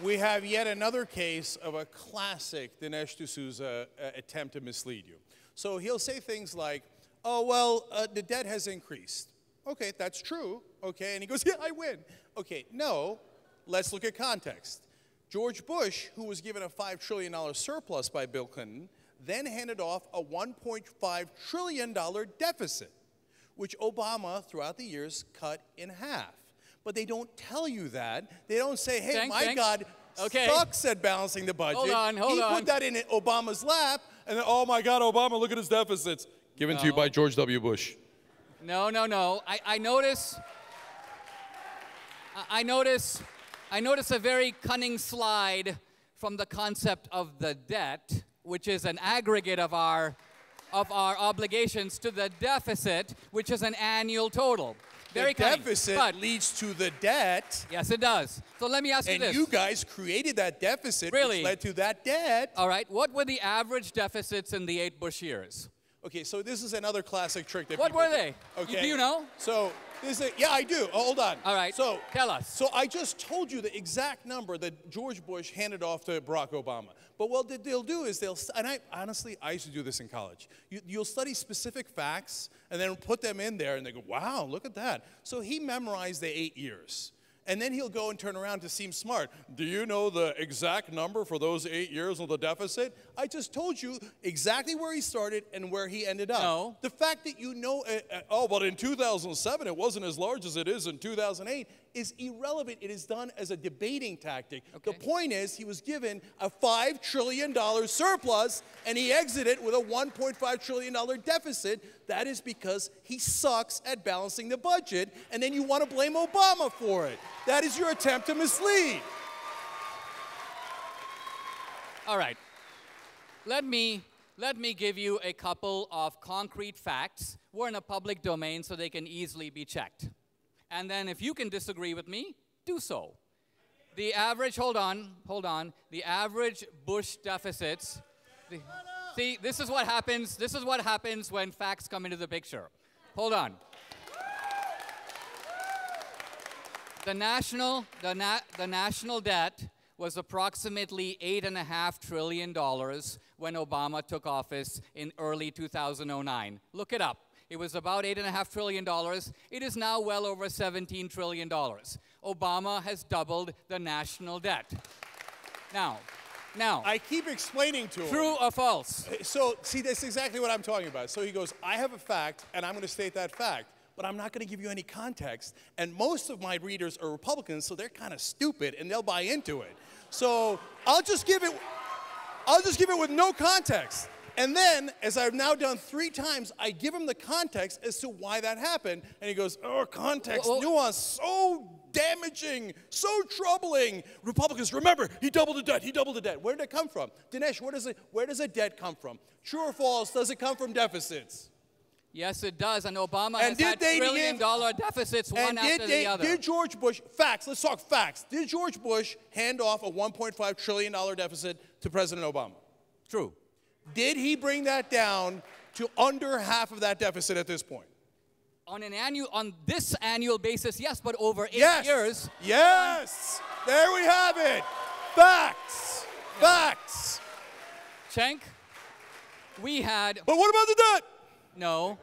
we have yet another case of a classic Dinesh D'Souza uh, attempt to mislead you. So he'll say things like, "Oh well, uh, the debt has increased." Okay, that's true. Okay, and he goes, "Yeah, I win." Okay, no. Let's look at context. George Bush, who was given a $5 trillion surplus by Bill Clinton, then handed off a $1.5 trillion deficit which Obama, throughout the years, cut in half. But they don't tell you that. They don't say, hey, Thank- my thanks. God Okay. sucks at balancing the budget. Hold on, hold he on. put that in Obama's lap, and then, oh my God, Obama, look at his deficits. Given to you by George W. Bush. No, no, no. I, I notice. I notice. I notice a very cunning slide from the concept of the debt, which is an aggregate of our of our obligations to the deficit, which is an annual total. Very the kind. deficit But- leads to the debt, Yes, it does. So let me ask you this. and you guys created that deficit, Really? which led to that debt. All right. What were the average deficits in the eight Bush years? Okay, so this is another classic trick that What were do. they? You- Okay. do you know? So this is yeah, I do. Oh, hold on. All right. So Tell us. So I just told you the exact number that George Bush handed off to Barack Obama. But what they- they'll do is they'll and I honestly I used to do this in college. You, you'll study specific facts and then put them in there, and they go, "Wow, look at that." So he memorized the eight years. And then he'll go and turn around to seem smart. Do you know the exact number for those eight years of the deficit? I just told you exactly where he started and where he ended up. No. The fact that you know, uh, uh, oh, but in 2007 it wasn't as large as it is in 2008 is irrelevant. It is done as a debating tactic. The point is, he was given a $5 trillion surplus and he exited with a $1.5 trillion deficit. That is because he sucks at balancing the budget, and then you want to blame Obama for it. That is your attempt to mislead. All right. Let me let me give you a couple of concrete facts. We're in a public domain so they can easily be checked. And then if you can disagree with me, do so. The average, hold on, hold on. The average Bush deficits the- See, this is what happens. This is what happens when facts come into the picture. Hold on. The national, the, na- the national debt was approximately eight and a half trillion dollars when Obama took office in early 2009. Look it up. It was about eight and a half trillion dollars. It is now well over 17 trillion dollars. Obama has doubled the national debt. Now, now, I keep explaining to him. true or false? Uh, so, see, that's exactly what I'm talking about. So he goes, I have a fact, and I'm going to state that fact, but I'm not going to give you any context. And most of my readers are Republicans, so they're kind of stupid, and they'll buy into it. So I'll just give it, I'll just give it with no context. And then, as I've now done three times, I give him the context as to why that happened. And he goes, Oh, context, Well- well- nuance, so damaging, so troubling. Republicans, remember, he doubled the debt, he doubled the debt. Where did it come from? Dinesh, where does, it, where does a debt come from? True or false, does it come from deficits? Yes, it does. And Obama And has did had they trillion give- dollar deficits one and after they, the other. did George Bush, facts, let's talk facts. Did George Bush hand off a $1.5 trillion deficit to President Obama? True. Did he bring that down to under half of that deficit at this point? On an annual, on this annual basis, yes, but over eight Yes. years, Yes. There we have it. Facts. Facts. Cenk, we had But what about the debt? no.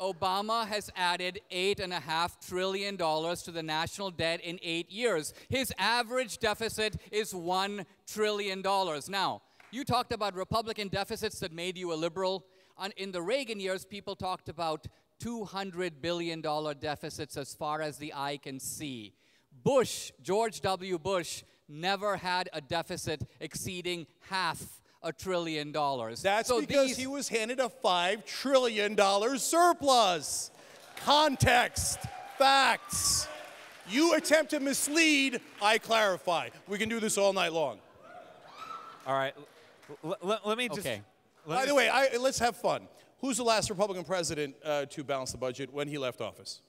Obama has added eight and a half trillion dollars to the national debt in eight years. His average deficit is one trillion dollars. Now, you talked about Republican deficits that made you a liberal. In the Reagan years, people talked about $200 billion deficits as far as the eye can see. Bush, George W. Bush, never had a deficit exceeding half a trillion dollars. That's So because he was handed a $5 trillion surplus. Context, facts. You attempt to mislead, I clarify. We can do this all night long. All right. L- l- let me just. Okay. let By me- the way, I, let's have fun. Who's the last Republican president uh, to balance the budget when he left office?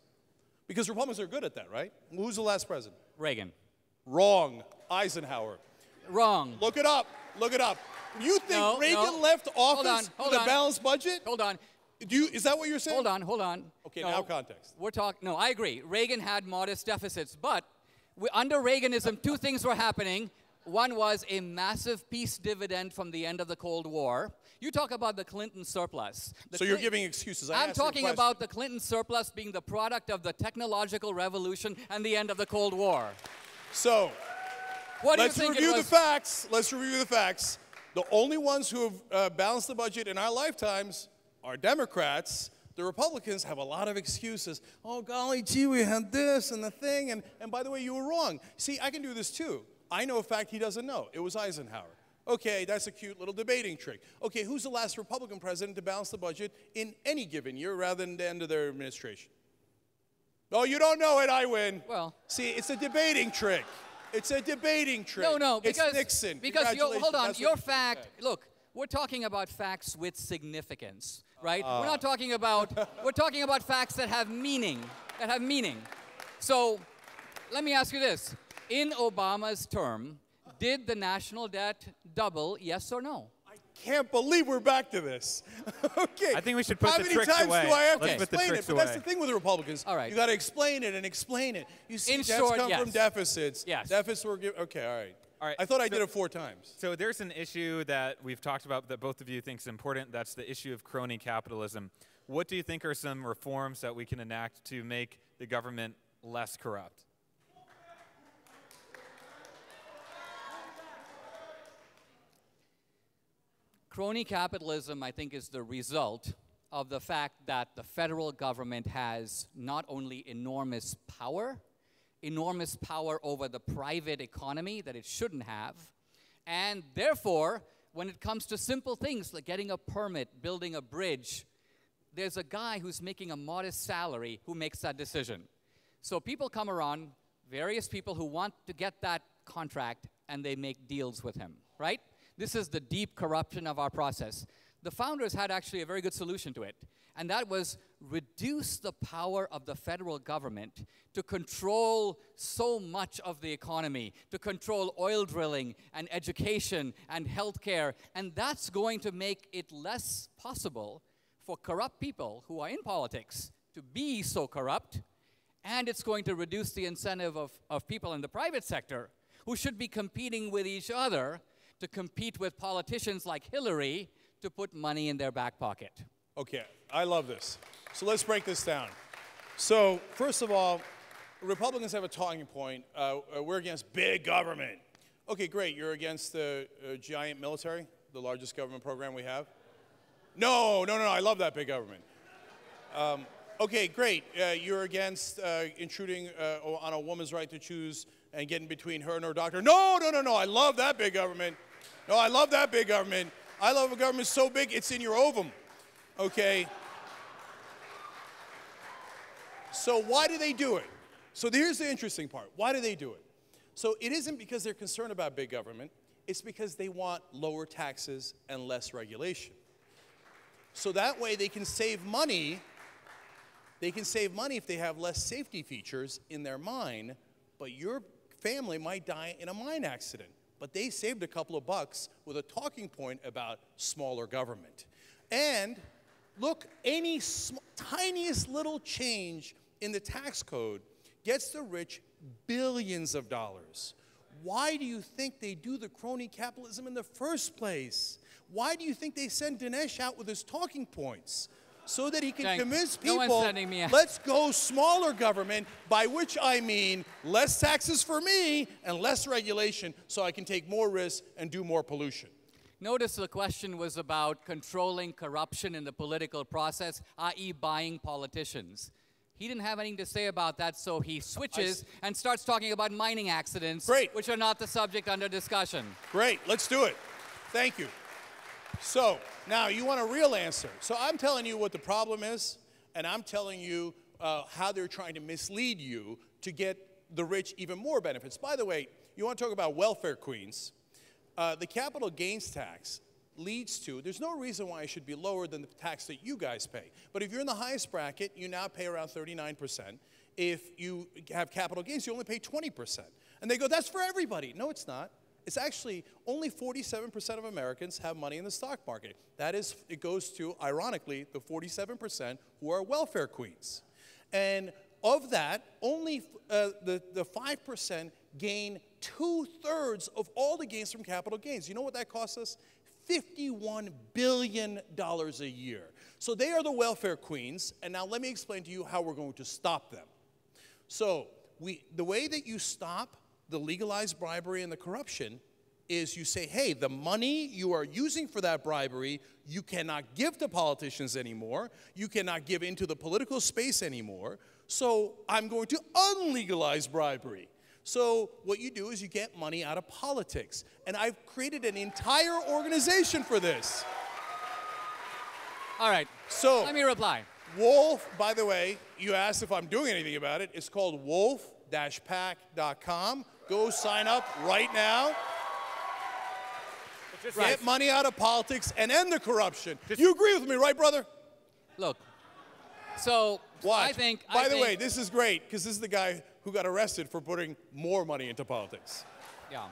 Because Republicans are good at that, right? Who's the last president? Reagan. Wrong. Eisenhower. Wrong. Look it up. Look it up. You think No, Reagan no. left Hold office on, hold with a balanced budget? Hold on. Do you, is that what you're saying? Hold on, hold on. Okay, now context. We're talking. No, I agree. Reagan had modest deficits, but we, under Reaganism, two things were happening. One was a massive peace dividend from the end of the Cold War. You talk about the Clinton surplus. The So you're giving excuses. I I'm asked you a talking about the Clinton surplus being the product of the technological revolution and the end of the Cold War. So What let's do you think review the facts. Let's review the facts. The only ones who have uh, balanced the budget in our lifetimes are Democrats. The Republicans have a lot of excuses. Oh, golly gee, we had this and the thing. And, and by the way, you were wrong. See, I can do this too. I know a fact he doesn't know. It was Eisenhower. Okay, that's a cute little debating trick. Okay, who's the last Republican president to balance the budget in any given year rather than the end of their administration? Oh, you don't know it, I win. Well- see, it's a debating trick. It's a debating trick. No, no, because it's Nixon. because you, hold on, that's your fact. Look, we're talking about facts with significance, right? Uh. we're not talking about we're talking about facts that have meaning. that have meaning. So let me ask you this. In Obama's term, did the national debt double, yes or no? I can't believe we're back to this. okay. I think we should put How the many times do I have Let's to put the explain it? tricks But that's the thing with the Republicans. All right. You got to explain it and explain it. You see, In debts short, come yes. from deficits. Yes. Deficits were given. Okay, all right. All right, I thought I so- did it four times. So there's an issue that we've talked about that both of you think is important. That's the issue of crony capitalism. What do you think are some reforms that we can enact to make the government less corrupt? Crony capitalism, I think, is the result of the fact that the federal government has not only enormous power, enormous power over the private economy that it shouldn't have, and therefore, when it comes to simple things like getting a permit, building a bridge, there's a guy who's making a modest salary who makes that decision. So people come around, various people who want to get that contract, and they make deals with him, right? This is the deep corruption of our process. The founders had actually a very good solution to it, and that was reduce the power of the federal government to control so much of the economy, to control oil drilling and education and healthcare, and that's going to make it less possible for corrupt people who are in politics to be so corrupt, and it's going to reduce the incentive of, of people in the private sector who should be competing with each other to compete with politicians like Hillary to put money in their back pocket. Okay, I love this. So let's break this down. So, first of all, Republicans have a talking point. Uh, uh, we're against big government. Okay, great. You're against the uh, giant military, the largest government program we have? No, no, no, no. I love that big government. Um, okay, great. Uh, you're against uh, intruding uh, on a woman's right to choose and getting between her and her doctor. No, no, no, no. I love that big government. No, I love that big government. I love a government so big it's in your ovum. Okay. So why do they do it? So here's the interesting part. Why do they do it? So it isn't because they're concerned about big government. It's because they want lower taxes and less regulation. So that way they can save money. They can save money if they have less safety features in their mine, but your family might die in a mine accident. But they saved a couple of bucks with a talking point about smaller government. And look, any tiniest little change in the tax code gets the rich billions of dollars. Why do you think they do the crony capitalism in the first place? Why do you think they send Dinesh out with his talking points? So that he can Thank- convince people, me let's go smaller government, by which I mean less taxes for me and less regulation so I can take more risks and do more pollution. Notice the question was about controlling corruption in the political process, i.e., buying politicians. He didn't have anything to say about that, so he switches and starts talking about mining accidents, Great. which are not the subject under discussion. Great, let's do it. Thank you. So, now you want a real answer. So, I'm telling you what the problem is, and I'm telling you uh, how they're trying to mislead you to get the rich even more benefits. By the way, you want to talk about welfare queens? Uh, the capital gains tax leads to, there's no reason why it should be lower than the tax that you guys pay. But if you're in the highest bracket, you now pay around 39%. If you have capital gains, you only pay 20%. And they go, that's for everybody. No, it's not. It's actually only 47% of Americans have money in the stock market. That is, it goes to, ironically, the 47% who are welfare queens. And of that, only uh, the, the 5% gain two thirds of all the gains from capital gains. You know what that costs us? $51 billion a year. So they are the welfare queens, and now let me explain to you how we're going to stop them. So, we, the way that you stop the legalized bribery and the corruption is you say, hey, the money you are using for that bribery, you cannot give to politicians anymore. You cannot give into the political space anymore. So I'm going to unlegalize bribery. So what you do is you get money out of politics. And I've created an entire organization for this. All right, So let me reply. Wolf, by the way, you asked if I'm doing anything about it. It's called wolf-pac.com. Go sign up right now. Just Get money out of politics and end the corruption. you agree with me, right, brother? Look, So Watch. I think. By I the think- way, this is great because this is the guy who got arrested for putting more money into politics. yeah,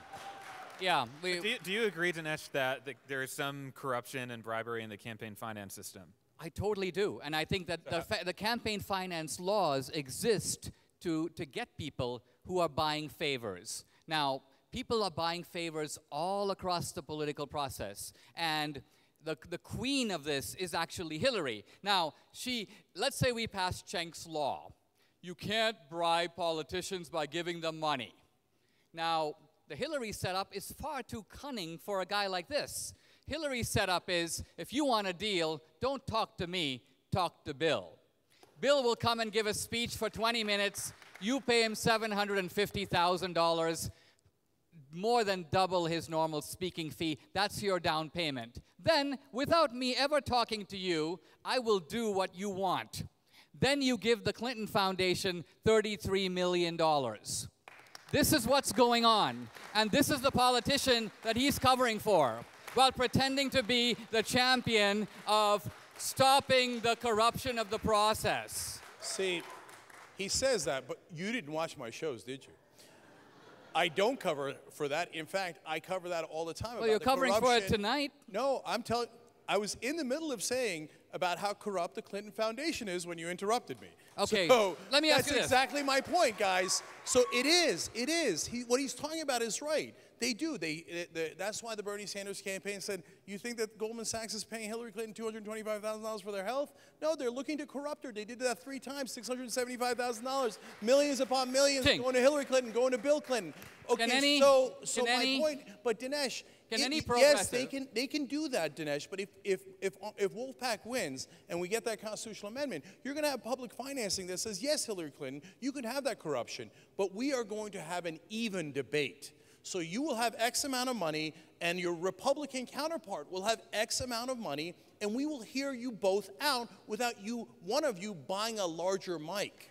yeah. We, Do you, do you agree, Dinesh, that the, there is some corruption and bribery in the campaign finance system? I totally do, and I think that the, fa- the campaign finance laws exist to to get people who are buying favors. Now, people are buying favors all across the political process, and the, the queen of this is actually Hillary. Now, she, let's say we pass Cenk's law. You can't bribe politicians by giving them money. Now, the Hillary setup is far too cunning for a guy like this. Hillary's setup is if you want a deal, don't talk to me, talk to Bill. Bill will come and give a speech for 20 minutes. You pay him $750,000 more than double his normal speaking fee. That's your down payment. Then, without me ever talking to you, I will do what you want. Then you give the Clinton Foundation $33 million. This is what's going on. And this is the politician that he's covering for while pretending to be the champion of stopping the corruption of the process. See, he says that, but you didn't watch my shows, did you? I don't cover for that. In fact, I cover that all the time. Well, you're covering for it tonight. No, I'm telling. I was in the middle of saying about how corrupt the Clinton Foundation is when you interrupted me. Okay, So let me ask you this. That's exactly my point, guys. So it is. It is. He, what he's talking about is right. They do. They, eh, they, that's why the Bernie Sanders campaign said, "You think that Goldman Sachs is paying Hillary Clinton two hundred twenty-five thousand dollars for their health? No, they're looking to corrupt her. They did that three times, six hundred seventy-five thousand dollars, millions upon millions King. going to Hillary Clinton, going to Bill Clinton. Okay, any- so so my any- point. But Dinesh, Can it- any yes, they can they can do that, Dinesh. But if if if if Wolf PAC wins and we get that constitutional amendment, you're going to have public financing that says yes, Hillary Clinton, you can have that corruption, but we are going to have an even debate. So you will have X amount of money, and your Republican counterpart will have X amount of money, and we will hear you both out without you one of you buying a larger mic.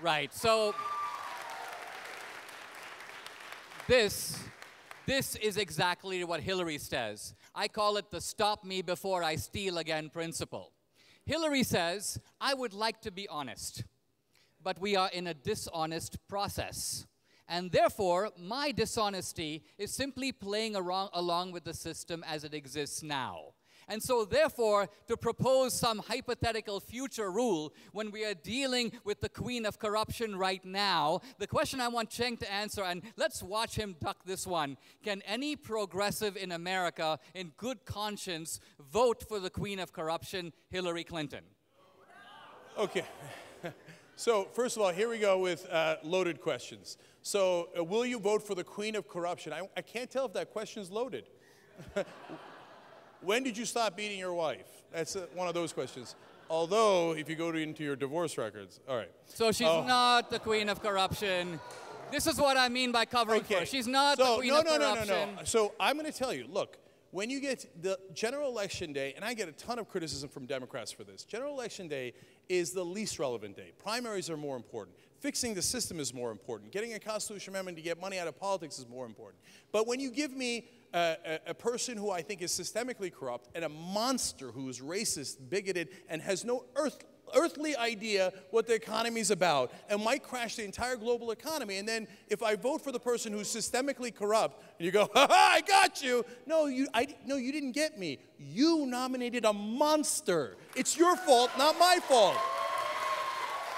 Right. So this this is exactly what Hillary says. I call it the stop me before I steal again principle. Hillary says, I would like to be honest, but we are in a dishonest process. And therefore, my dishonesty is simply playing along with the system as it exists now. And so, therefore, to propose some hypothetical future rule when we are dealing with the queen of corruption right now, the question I want Cenk to answer, and let's watch him duck this one can any progressive in America, in good conscience, vote for the queen of corruption, Hillary Clinton? Okay. So, first of all, here we go with uh, loaded questions. So, uh, will you vote for the queen of corruption? I, I can't tell if that question's loaded. when did you stop beating your wife? That's uh, one of those questions. Although, if you go to, into your divorce records, all right. So she's Oh. not the queen of corruption. This is what I mean by covering for. her. She's not so, the queen no, of no, no, corruption. no, no. So I'm going to tell you. Look, when you get the general election day, and I get a ton of criticism from Democrats for this. General election day is the least relevant day. Primaries are more important. Fixing the system is more important. Getting a constitutional amendment to get money out of politics is more important. But when you give me a, a, a person who I think is systemically corrupt and a monster who is racist, bigoted, and has no earth earthly idea what the economy is about and might crash the entire global economy. And then if I vote for the person who's systemically corrupt, and you go, ha ha, I got you. No, you, I, no, you didn't get me. You nominated a monster. It's your fault, not my fault.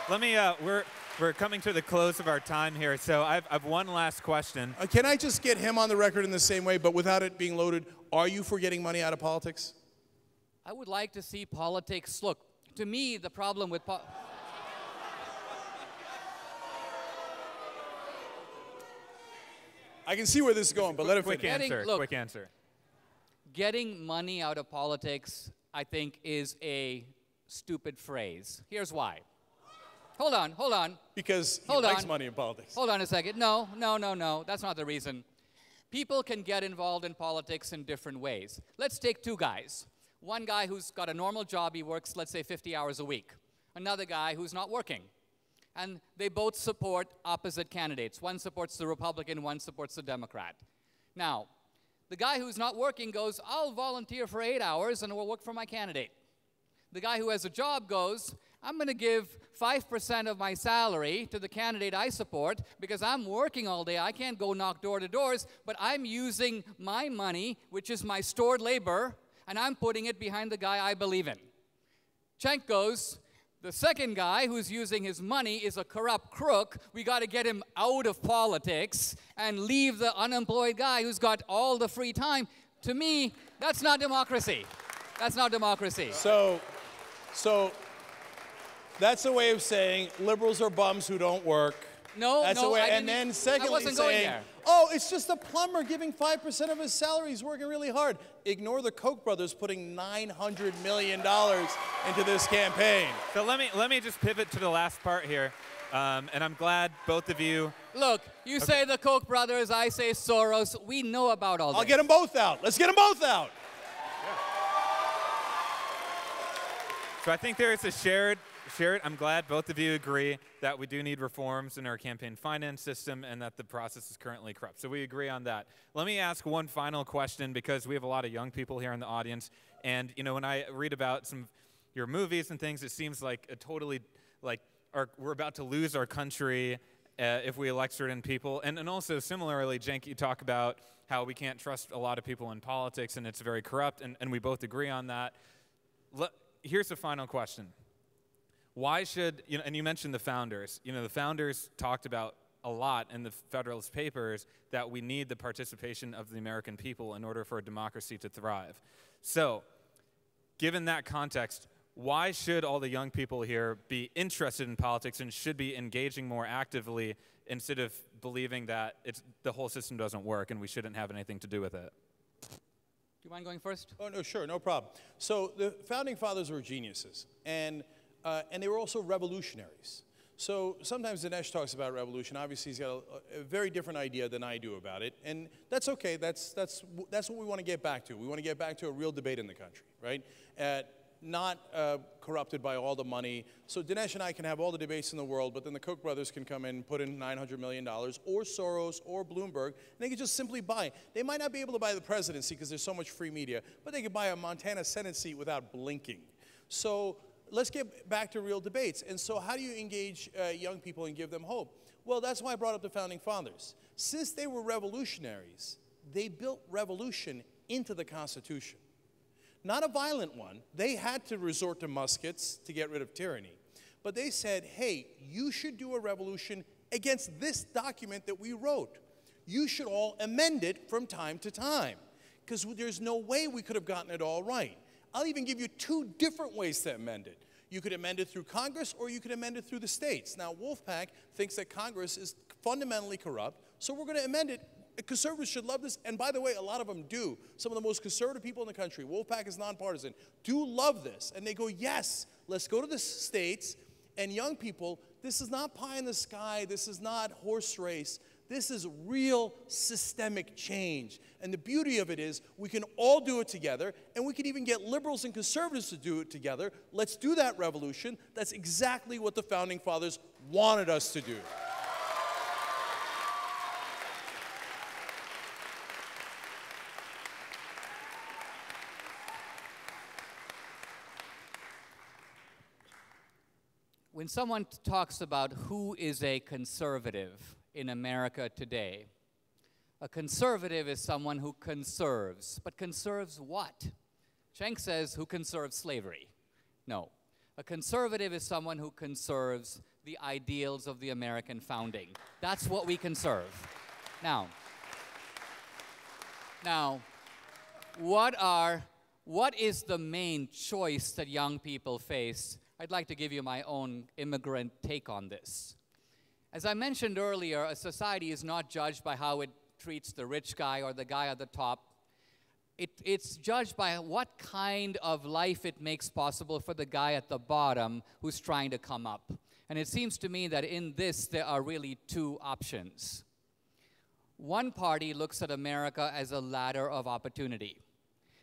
Let me, uh, we're, we're coming to the close of our time here, so I've, I've one last question. Uh, can I just get him on the record in the same way, but without it being loaded? Are you for getting money out of politics? I would like to see politics. Look, to me, the problem with po- I can see where this is going, but let it Quick finish. Getting- answer, look. quick answer. getting money out of politics, I think, is a stupid phrase. Here's why. Hold on, hold on, Because he Hold likes on. money in politics. hold on a second. No, no, no, no. That's not the reason. People can get involved in politics in different ways. Let's take two guys. One guy who's got a normal job, he works, let's say, 50 hours a week. Another guy who's not working. And they both support opposite candidates. One supports the Republican, one supports the Democrat. Now, the guy who's not working goes, I'll volunteer for eight hours and will work for my candidate. The guy who has a job goes, I'm going to give 5% of my salary to the candidate I support because I'm working all day. I can't go knock door to doors, but I'm using my money, which is my stored labor, and I'm putting it behind the guy I believe in. Cenk goes, the second guy who's using his money is a corrupt crook. We got to get him out of politics and leave the unemployed guy who's got all the free time. To me, that's not democracy. That's not democracy. So, so that's a way of saying liberals are bums who don't work. No, That's no, a way. I and didn't- then I secondly, wasn't going saying, there. oh, it's just a plumber giving 5% of his salary. He's working really hard. Ignore the Koch brothers putting $900 million into this campaign. So let me let me just pivot to the last part here, um, and I'm glad both of you. Look, you say the Koch brothers, I say Soros. We know about all that. I'll this. get them both out. Let's get them both out. So I think there is a shared shared. I'm glad both of you agree that we do need reforms in our campaign finance system and that the process is currently corrupt. So we agree on that. Let me ask one final question because we have a lot of young people here in the audience, and you know when I read about some of your movies and things, it seems like a totally like our, we're about to lose our country uh, if we elect certain people. And, and also, similarly, Cenk, you talk about how we can't trust a lot of people in politics and it's very corrupt, and, and we both agree on that. Le- here's the final question. Why should, you know, and you mentioned the founders. You know, the founders talked about a lot in the Federalist Papers that we need the participation of the American people in order for a democracy to thrive. So, given that context, why should all the young people here be interested in politics and should be engaging more actively instead of believing that it's, the whole system doesn't work and we shouldn't have anything to do with it? Do you mind going first? Oh, no, sure, no problem. So the founding fathers were geniuses, and, uh, and they were also revolutionaries. So sometimes Dinesh talks about revolution. Obviously, he's got a, a very different idea than I do about it, and that's okay. That's, that's, that's what we want to get back to. We want to get back to a real debate in the country, right? Uh, not uh, corrupted by all the money. So Dinesh and I can have all the debates in the world, but then the Koch brothers can come in put in $900 million, or Soros, or Bloomberg, and they can just simply buy. They might not be able to buy the presidency because there's so much free media, but they could buy a Montana Senate seat without blinking. So let's get back to real debates. And so, how do you engage uh, young people and give them hope? Well, that's why I brought up the founding fathers. Since they were revolutionaries, they built revolution into the Constitution not a violent one. They had to resort to muskets to get rid of tyranny. But they said, hey, you should do a revolution against this document that we wrote. You should all amend it from time to time because there's no way we could have gotten it all right. I'll even give you two different ways to amend it. You could amend it through Congress or you could amend it through the states. Now, Wolf PAC thinks that Congress is fundamentally corrupt, so we're going to amend it Conservatives should love this, and by the way, a lot of them do. Some of the most conservative people in the country, Wolf PAC is nonpartisan, do love this. And they go, yes, let's go to the states. And young people, this is not pie in the sky, this is not horse race. This is real systemic change. And the beauty of it is we can all do it together, and we can even get liberals and conservatives to do it together. Let's do that revolution. That's exactly what the founding fathers wanted us to do. When someone talks about who is a conservative in America today, a conservative is someone who conserves. But conserves what? Cenk says who conserves slavery. No. A conservative is someone who conserves the ideals of the American founding. That's what we conserve. Now, now, what are what is the main choice that young people face? I'd like to give you my own immigrant take on this. As I mentioned earlier, a society is not judged by how it treats the rich guy or the guy at the top. It, it's judged by what kind of life it makes possible for the guy at the bottom who's trying to come up. And it seems to me that in this, there are really two options. One party looks at America as a ladder of opportunity.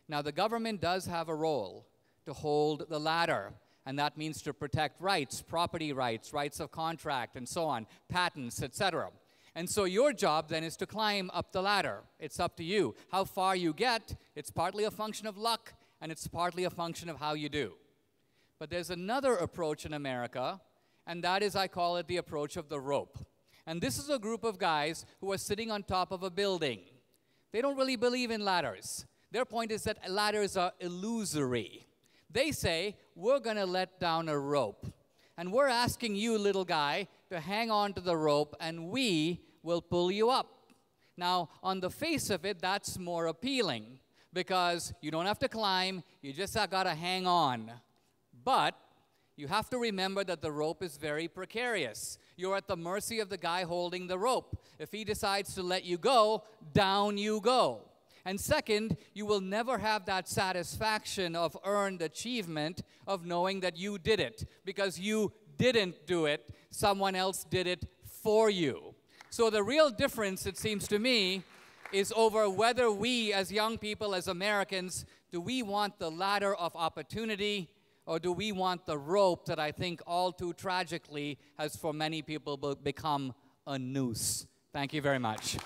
Now, the government does have a role to hold the ladder, and that means to protect rights, property rights, rights of contract, and so on, patents, etc. And so your job then is to climb up the ladder. It's up to you. How far you get, it's partly a function of luck, and it's partly a function of how you do. But there's another approach in America, and that is, I call it the approach of the rope. And this is a group of guys who are sitting on top of a building. They don't really believe in ladders. Their point is that ladders are illusory. They say, we're going to let down a rope. And we're asking you, little guy, to hang on to the rope, and we will pull you up. Now, on the face of it, that's more appealing because you don't have to climb, you just got to hang on. But you have to remember that the rope is very precarious. You're at the mercy of the guy holding the rope. If he decides to let you go, down you go. And second, you will never have that satisfaction of earned achievement of knowing that you did it because you didn't do it, someone else did it for you. So the real difference, it seems to me, is over whether we as young people, as Americans, do we want the ladder of opportunity or do we want the rope that I think all too tragically has for many people become a noose? Thank you very much.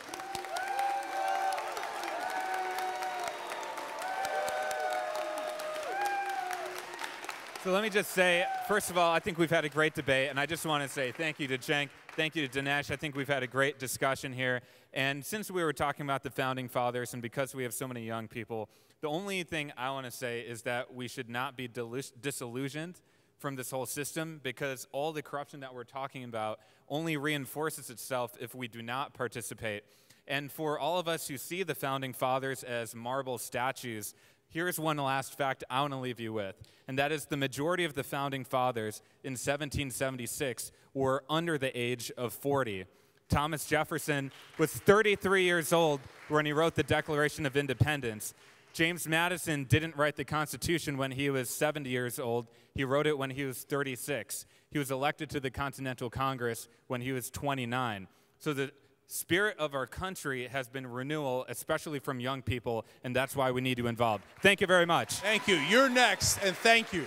So let me just say, first of all, I think we've had a great debate, and I just want to say thank you to Cenk, thank you to Dinesh. I think we've had a great discussion here. And since we were talking about the founding fathers, and because we have so many young people, the only thing I want to say is that we should not be disillusioned from this whole system because all the corruption that we're talking about only reinforces itself if we do not participate. And for all of us who see the founding fathers as marble statues, Here's one last fact I want to leave you with, and that is the majority of the founding fathers in 1776 were under the age of 40. Thomas Jefferson was 33 years old when he wrote the Declaration of Independence. James Madison didn't write the Constitution when he was 70 years old. He wrote it when he was 36. He was elected to the Continental Congress when he was 29. So the spirit of our country has been renewal, especially from young people, and that's why we need to involve. Thank you very much. Thank you. You're next, and thank you.